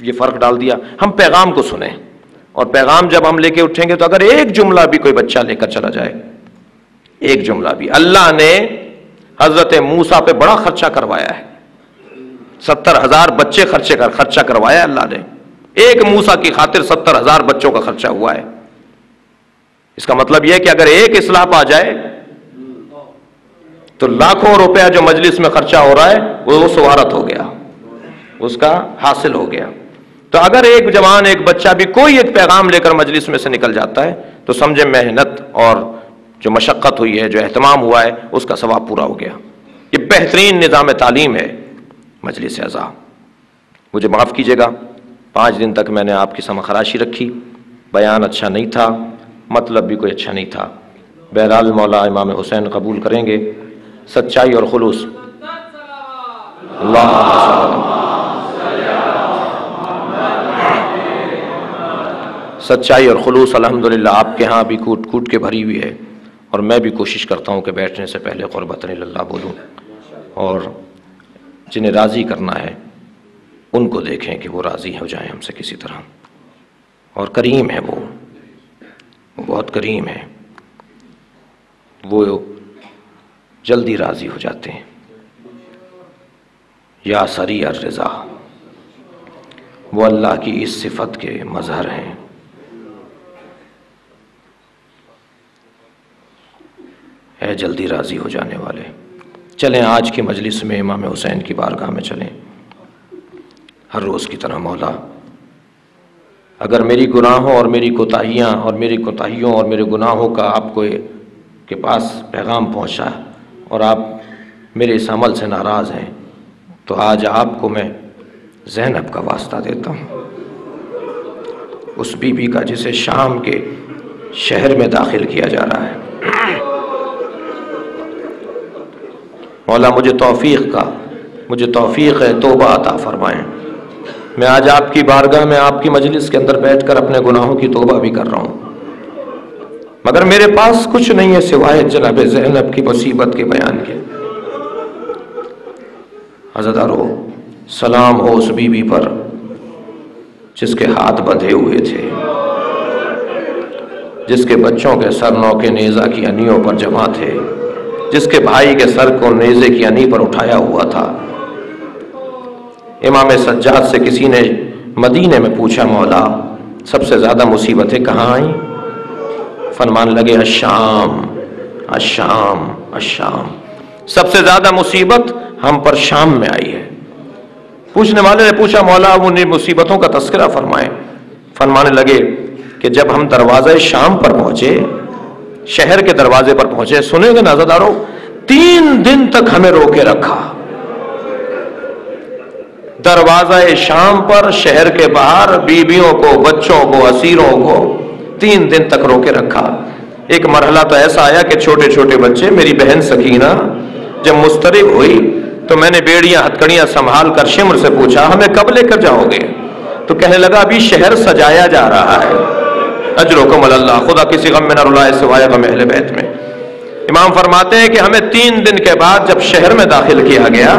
یہ فرق ڈال دیا۔ ہم پیغام کو سنیں۔ اور پیغام جب ہم لے کے اٹھیں گے تو اگر ایک جملہ بھی کوئی بچہ لے کر چلا جائے، ایک جملہ بھی۔ اللہ نے حضرت موسا پہ بڑا خرچہ کروایا ہے۔ ستر ہزار بچے خرچے کر خرچہ کروایا اللہ نے۔ ایک موسا کی خاطر ستر ہزار بچوں کا خرچہ ہوا ہے۔ اس کا مطلب یہ کہ اگر ایک اسلام آ جائے، تو لاکھوں روپیہ جو مجلس میں خرچہ ہو رہا ہے، وہ سوارت ہو گیا۔ اس کا حاصل ہو گیا۔ تو اگر ایک جوان، ایک بچہ بھی کوئی ایک پیغام لے کر مجلس میں سے نکل جاتا ہے، تو سمجھے محنت اور جو مشقت ہوئی ہے، جو اہتمام ہوا ہے، اس کا ثواب پورا ہو گیا۔ یہ بہترین نظام تعلیم ہے مجلس اعضا مجھے معاف کیجیے گا، پانچ دن تک میں نے آپ کی سمخراشی رکھی۔ بیان اچھا نہیں تھا مطلب بھی کوئی اچھا نہیں تھا۔ بہرحال مولا امام حسین قبول کریں گے۔ سچائی اور خلوص۔ اللہ۔ سچائی اور خلوص الحمدللہ آپ کے ہاں بھی کوٹ کوٹ کے بھری ہوئی ہے اور میں بھی کوشش کرتا ہوں کہ بیٹھنے سے پہلے قربت اللہ بولوں اور جنہیں راضی کرنا ہے ان کو دیکھیں کہ وہ راضی ہو جائیں ہم سے کسی طرح۔ اور کریم ہے وہ وہ بہت کریم ہے۔ وہ جلدی راضی ہو جاتے ہیں۔ یا سری الرضا، وہ اللہ کی اس صفت کے مظہر ہیں۔ ہے جلدی راضی ہو جانے والے۔ چلیں آج کی مجلس میں امام حسین کی بارگاہ میں چلیں۔ ہر روز کی طرح مولا، اگر میری گناہوں اور میری کوتاہیاں اور میری کوتاہیوں اور میرے گناہوں کا آپ کو کے پاس پیغام پہنچا اور آپ میرے اس عمل سے ناراض ہیں، تو آج آپ کو میں زینب کا واسطہ دیتا ہوں۔ اس بی بی کا جسے شام کے شہر میں داخل کیا جا رہا ہے۔ مولا مجھے توفیق کا، مجھے توفیق ہے، توبہ عطا فرمائیں میں آج آپ کی بارگاہ میں آپ کی مجلس کے اندر بیٹھ کر اپنے گناہوں کی توبہ بھی کر رہا ہوں۔ مگر میرے پاس کچھ نہیں ہے سوائے جناب زینب کی مصیبت کے بیان کے۔ حضرتارو سلام ہو اس بی بی پر، جس کے ہاتھ بندھے ہوئے تھے۔ جس کے بچوں کے سر نو کے نیزہ کی انیوں پر جمع تھے۔ جس کے بھائی کے سر کو نیزے کی انی پر اٹھایا ہوا تھا۔ امام سجاد سے کسی نے مدینے میں پوچھا، مولا، سب سے زیادہ مصیبتیں کہاں آئیں؟ فرمان لگے، الشام الشام الشام۔ سب سے زیادہ مصیبت ہم پر شام میں آئی ہے۔ پوچھنے والے نے پوچھا، مولا انہیں مصیبتوں کا تذکرہ فرمائے فرمانے لگے کہ جب ہم دروازہ شام پر پہنچے شہر کے دروازے پر پہنچے، سنے گے نازدارو، تین دن تک ہمیں روکے رکھا۔ دروازہ شام پر، شہر کے باہر، بیویوں کو، بچوں کو، اسیروں کو تین دن تک روکے رکھا۔ ایک مرحلہ تو ایسا آیا کہ چھوٹے چھوٹے بچے، میری بہن سکینہ جب مسترب ہوئی تو میں نے بیڑیاں، ہتکڑیاں سنبھال کر شمر سے پوچھا، ہمیں کب لے کر جاؤ گے؟ تو کہنے لگا، ابھی شہر سجایا جا رہا ہے۔ اجرکم اللہ، خدا کسی غم میں نہ رلائے سوائے غم اہل بیت میں۔ امام فرماتے ہیں کہ ہمیں تین دن کے بعد جب شہر میں داخل کیا گیا،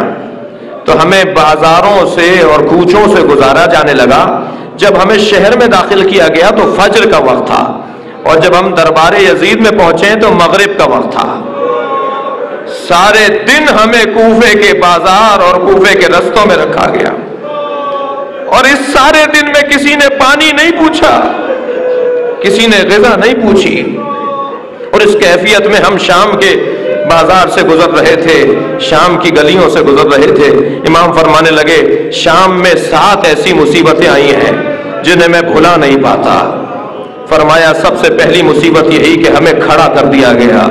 تو ہمیں بازاروں سے اور کوچوں سے گزارا جانے لگا۔ جب ہمیں شہر میں داخل کیا گیا تو فجر کا وقت تھا، اور جب ہم دربار یزید میں پہنچے تو مغرب کا وقت تھا۔ سارے دن ہمیں کوفے کے بازار اور کوفے کے رستوں میں رکھا گیا۔ اور اس سارے دن میں کسی نے پانی نہیں پوچھا۔ کسی نے غذا نہیں پوچھی اور اس کیفیت میں ہم شام کے بازار سے گزر رہے تھے، شام کی گلیوں سے گزر رہے تھے۔ امام فرمانے لگے، شام میں سات ایسی مصیبتیں آئی ہیں جنہیں میں بھلا نہیں پاتا۔ فرمایا، سب سے پہلی مصیبت یہی کہ ہمیں کھڑا کر دیا گیا۔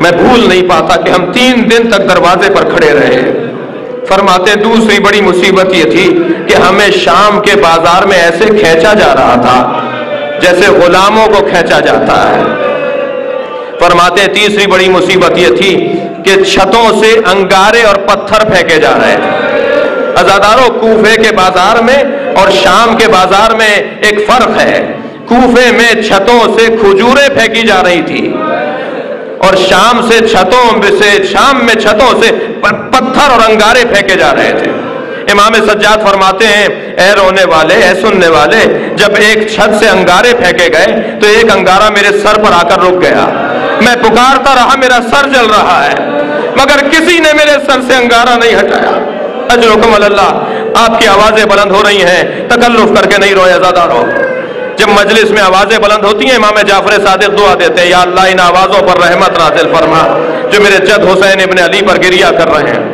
میں بھول نہیں پاتا کہ ہم تین دن تک دروازے پر کھڑے رہے۔ فرماتے، دوسری بڑی مصیبت یہ تھی کہ ہمیں شام کے بازار میں ایسے کھینچا جا رہا تھا جیسے غلاموں کو کھینچا جاتا ہے۔ فرماتے تیسری بڑی مصیبت یہ تھی کہ چھتوں سے انگارے اور پتھر پھینکے جا رہے تھے ازاداروں کوفے کے بازار میں اور شام کے بازار میں ایک فرق ہے۔ کوفے میں چھتوں سے کھجورے پھینکی جا رہی تھی اور شام سے چھتوں سے، شام میں چھتوں سے پتھر اور انگارے پھینکے جا رہے تھے۔ امام سجاد فرماتے ہیں، اے رونے والے، اے سننے والے، جب ایک چھت سے انگارے پھینکے گئے، تو ایک انگارہ میرے سر پر آ کر رک گیا۔ میں پکارتا رہا، میرا سر جل رہا ہے، مگر کسی نے میرے سر سے انگارہ نہیں ہٹایا۔ اجرکم اللہ، آپ کی آوازیں بلند ہو رہی ہیں، تکلف کر کے نہیں رویا زیادہ رو۔ جب مجلس میں آوازیں بلند ہوتی ہیں، امام جعفر صادق دعا دیتے ہیں، یا اللہ، ان آوازوں پر رحمت نازل فرما، جو میرے جد حسین ابن علی پر گریا کر رہے ہیں۔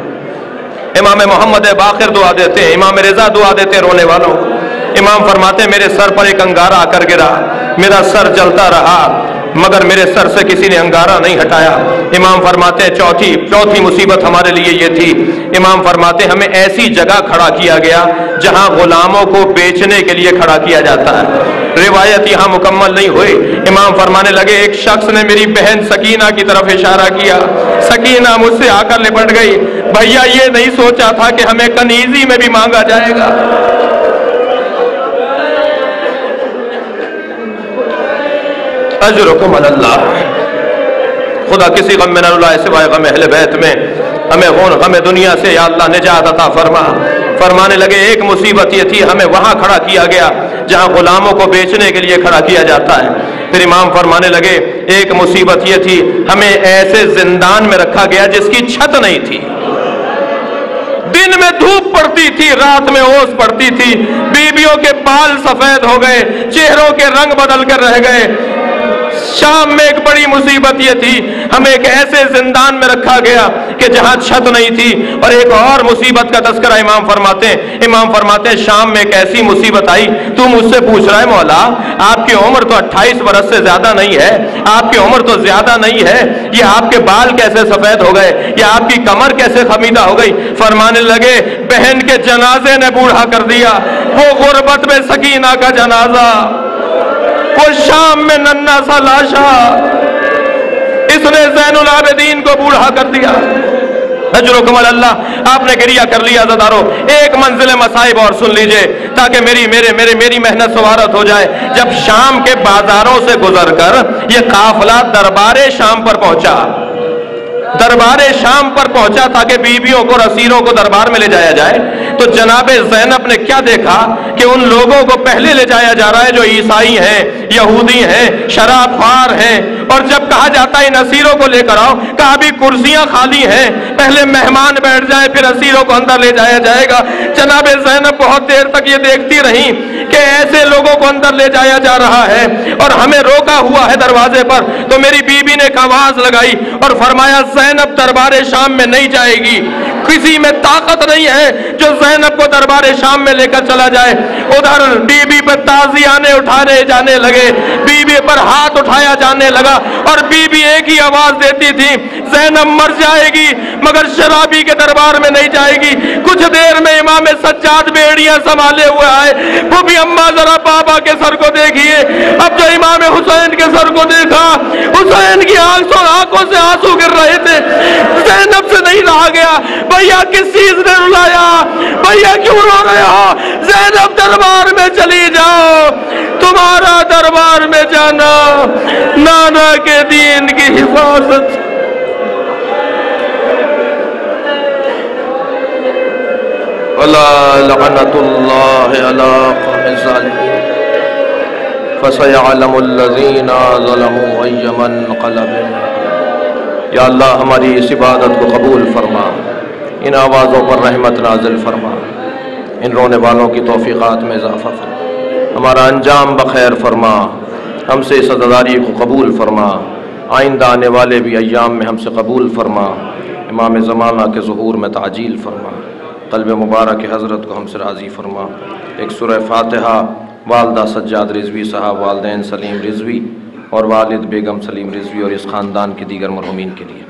امام محمد باقر دعا دیتے ہیں، امام رضا دعا دیتے ہیں رونے والوں۔ امام فرماتے ہیں، میرے سر پر ایک انگارہ آ کر گرا۔ میرا سر جلتا رہا، مگر میرے سر سے کسی نے انگارہ نہیں ہٹایا۔ امام فرماتے ہیں، چوتھی چوتھی مصیبت ہمارے لیے یہ تھی۔ امام فرماتے ہیں، ہمیں ایسی جگہ کھڑا کیا گیا جہاں غلاموں کو بیچنے کے لیے کھڑا کیا جاتا ہے۔ روایت یہاں مکمل نہیں ہوئی امام فرمانے لگے، ایک شخص نے میری بہن سکینہ کی طرف اشارہ کیا۔ سکینہ مجھ سے آ کر لپٹ گئی۔ بھیا، یہ نہیں سوچا تھا کہ ہمیں کنیزی میں بھی مانگا جائے گا۔ اجرکم اللہ۔ خدا کسی غم میں نہ رلائے، سوائے غم اہل بیت میں۔ ہمیں غون غم دنیا سے یا اللہ نجات عطا فرما۔ فرمانے لگے، ایک مصیبت یہ تھی، ہمیں وہاں کھڑا کیا گیا۔ جہاں غلاموں کو بیچنے کے لیے کھڑا کیا جاتا ہے۔ پھر امام فرمانے لگے، ایک مصیبت یہ تھی، ہمیں ایسے زندان میں رکھا گیا جس کی چھت نہیں تھی۔ دن میں دھوپ پڑتی تھی، رات میں اوس پڑتی تھی۔ بیبیوں کے بال سفید ہو گئے، چہروں کے رنگ بدل کر رہ گئے۔ شام میں ایک بڑی مصیبت یہ تھی، ہمیں ایک ایسے زندان میں رکھا گیا کہ جہاں چھت نہیں تھی۔ اور ایک اور مصیبت کا تذکرہ امام فرماتے ہیں۔ امام فرماتے ہیں، شام میں ایک ایسی مصیبت آئی۔ تو مجھ سے پوچھ رہا ہے، مولا، آپ کی عمر تو اٹھائیس برس سے زیادہ نہیں ہے۔ آپ کی عمر تو زیادہ نہیں ہے۔ یہ آپ کے بال کیسے سفید ہو گئے؟ یا آپ کی کمر کیسے خمیدہ ہو گئی؟ فرمانے لگے، بہن کے جنازے نے بوڑھا کر دیا۔ وہ غربت میں سکینہ کا جنازہ۔ وہ شام میں ننا سا لاشا۔ اس نے زین العابدین کو بوڑھا کر دیا۔ حجر و کمل اللہ، آپ نے گریا کر لیا زدارو۔ ایک منزل مسائب اور سن لیجیے، تاکہ میری، میرے میرے، میری محنت سوارت ہو جائے۔ جب شام کے بازاروں سے گزر کر یہ قافلہ دربار شام پر پہنچا۔ دربار شام پر پہنچا تاکہ بیویوں کو رسیروں کو دربار میں لے جایا جائے۔ تو جناب زینب نے کیا دیکھا کہ ان لوگوں کو پہلے لے جایا جا رہا ہے جو عیسائی ہیں، یہودی ہیں، شراب خوار ہیں۔ اور جب کہا جاتا ہے نصیروں کو لے کر آؤ، کہا بھی کرسیاں خالی ہیں۔ پہلے مہمان بیٹھ جائے، پھر اسیروں کو اندر لے جایا جائے گا۔ جناب زینب بہت دیر تک یہ دیکھتی رہی کہ ایسے لوگوں کو اندر لے جایا جا رہا ہے۔ اور ہمیں روکا ہوا ہے دروازے پر۔ تو میری بیوی نے ایک آواز لگائی اور فرمایا، زینب دربار شام میں نہیں جائے گی۔ کسی میں طاقت نہیں ہے جو زینب کو دربار شام میں لے کر چلا جائے۔ ادھر بی بی پر تازیانے اٹھانے جانے لگے۔ بی بی پر ہاتھ اٹھایا جانے لگا اور بی بی ایک ہی آواز دیتی تھی، زینب مر جائے گی۔ مگر شرابی کے دربار میں نہیں جائے گی۔ کچھ دیر میں امام سجاد بیڑیاں سنبھالے ہوئے آئے۔ وہ بھی اما ذرا بابا کے سر کو دیکھیے۔ اب جو امام حسین کے سر کو دیکھا، حسین کی آنکھوں آنکھوں سے آنسو گر رہے تھے۔ زینب سے نہیں رہا گیا۔ بھیا، کس چیز نے رلایا؟ بھیا، کیوں رو رہے ہو؟ زینب دربار میں چلی جاؤ۔ تمہارا دربار میں جانا۔ نانا کے دین کی حفاظت۔ ولا لعنت الله على قوم الظالمين فسيعلم الذين ظلموا اي منقلب یا اللہ ہماری اس عبادت کو قبول فرما، ان آوازوں پر رحمت نازل فرما، ان رونے والوں کی توفیقات میں اضافہ فرما۔ ہمارا انجام بخیر فرما، ہم سے اس عزاداری کو قبول فرما۔ آئندہ آنے والے بھی ایام میں ہم سے قبول فرما۔ امام زمانہ کے ظہور میں تعجیل فرما۔ قلب مبارک حضرت کو ہم سے راضی فرما۔ ایک سورہ فاتحہ، والدہ سجاد رضوی صاحب، والدین سلیم رضوی اور والد بیگم سلیم رضوی اور اس خاندان کے دیگر مرحومین کے لیے۔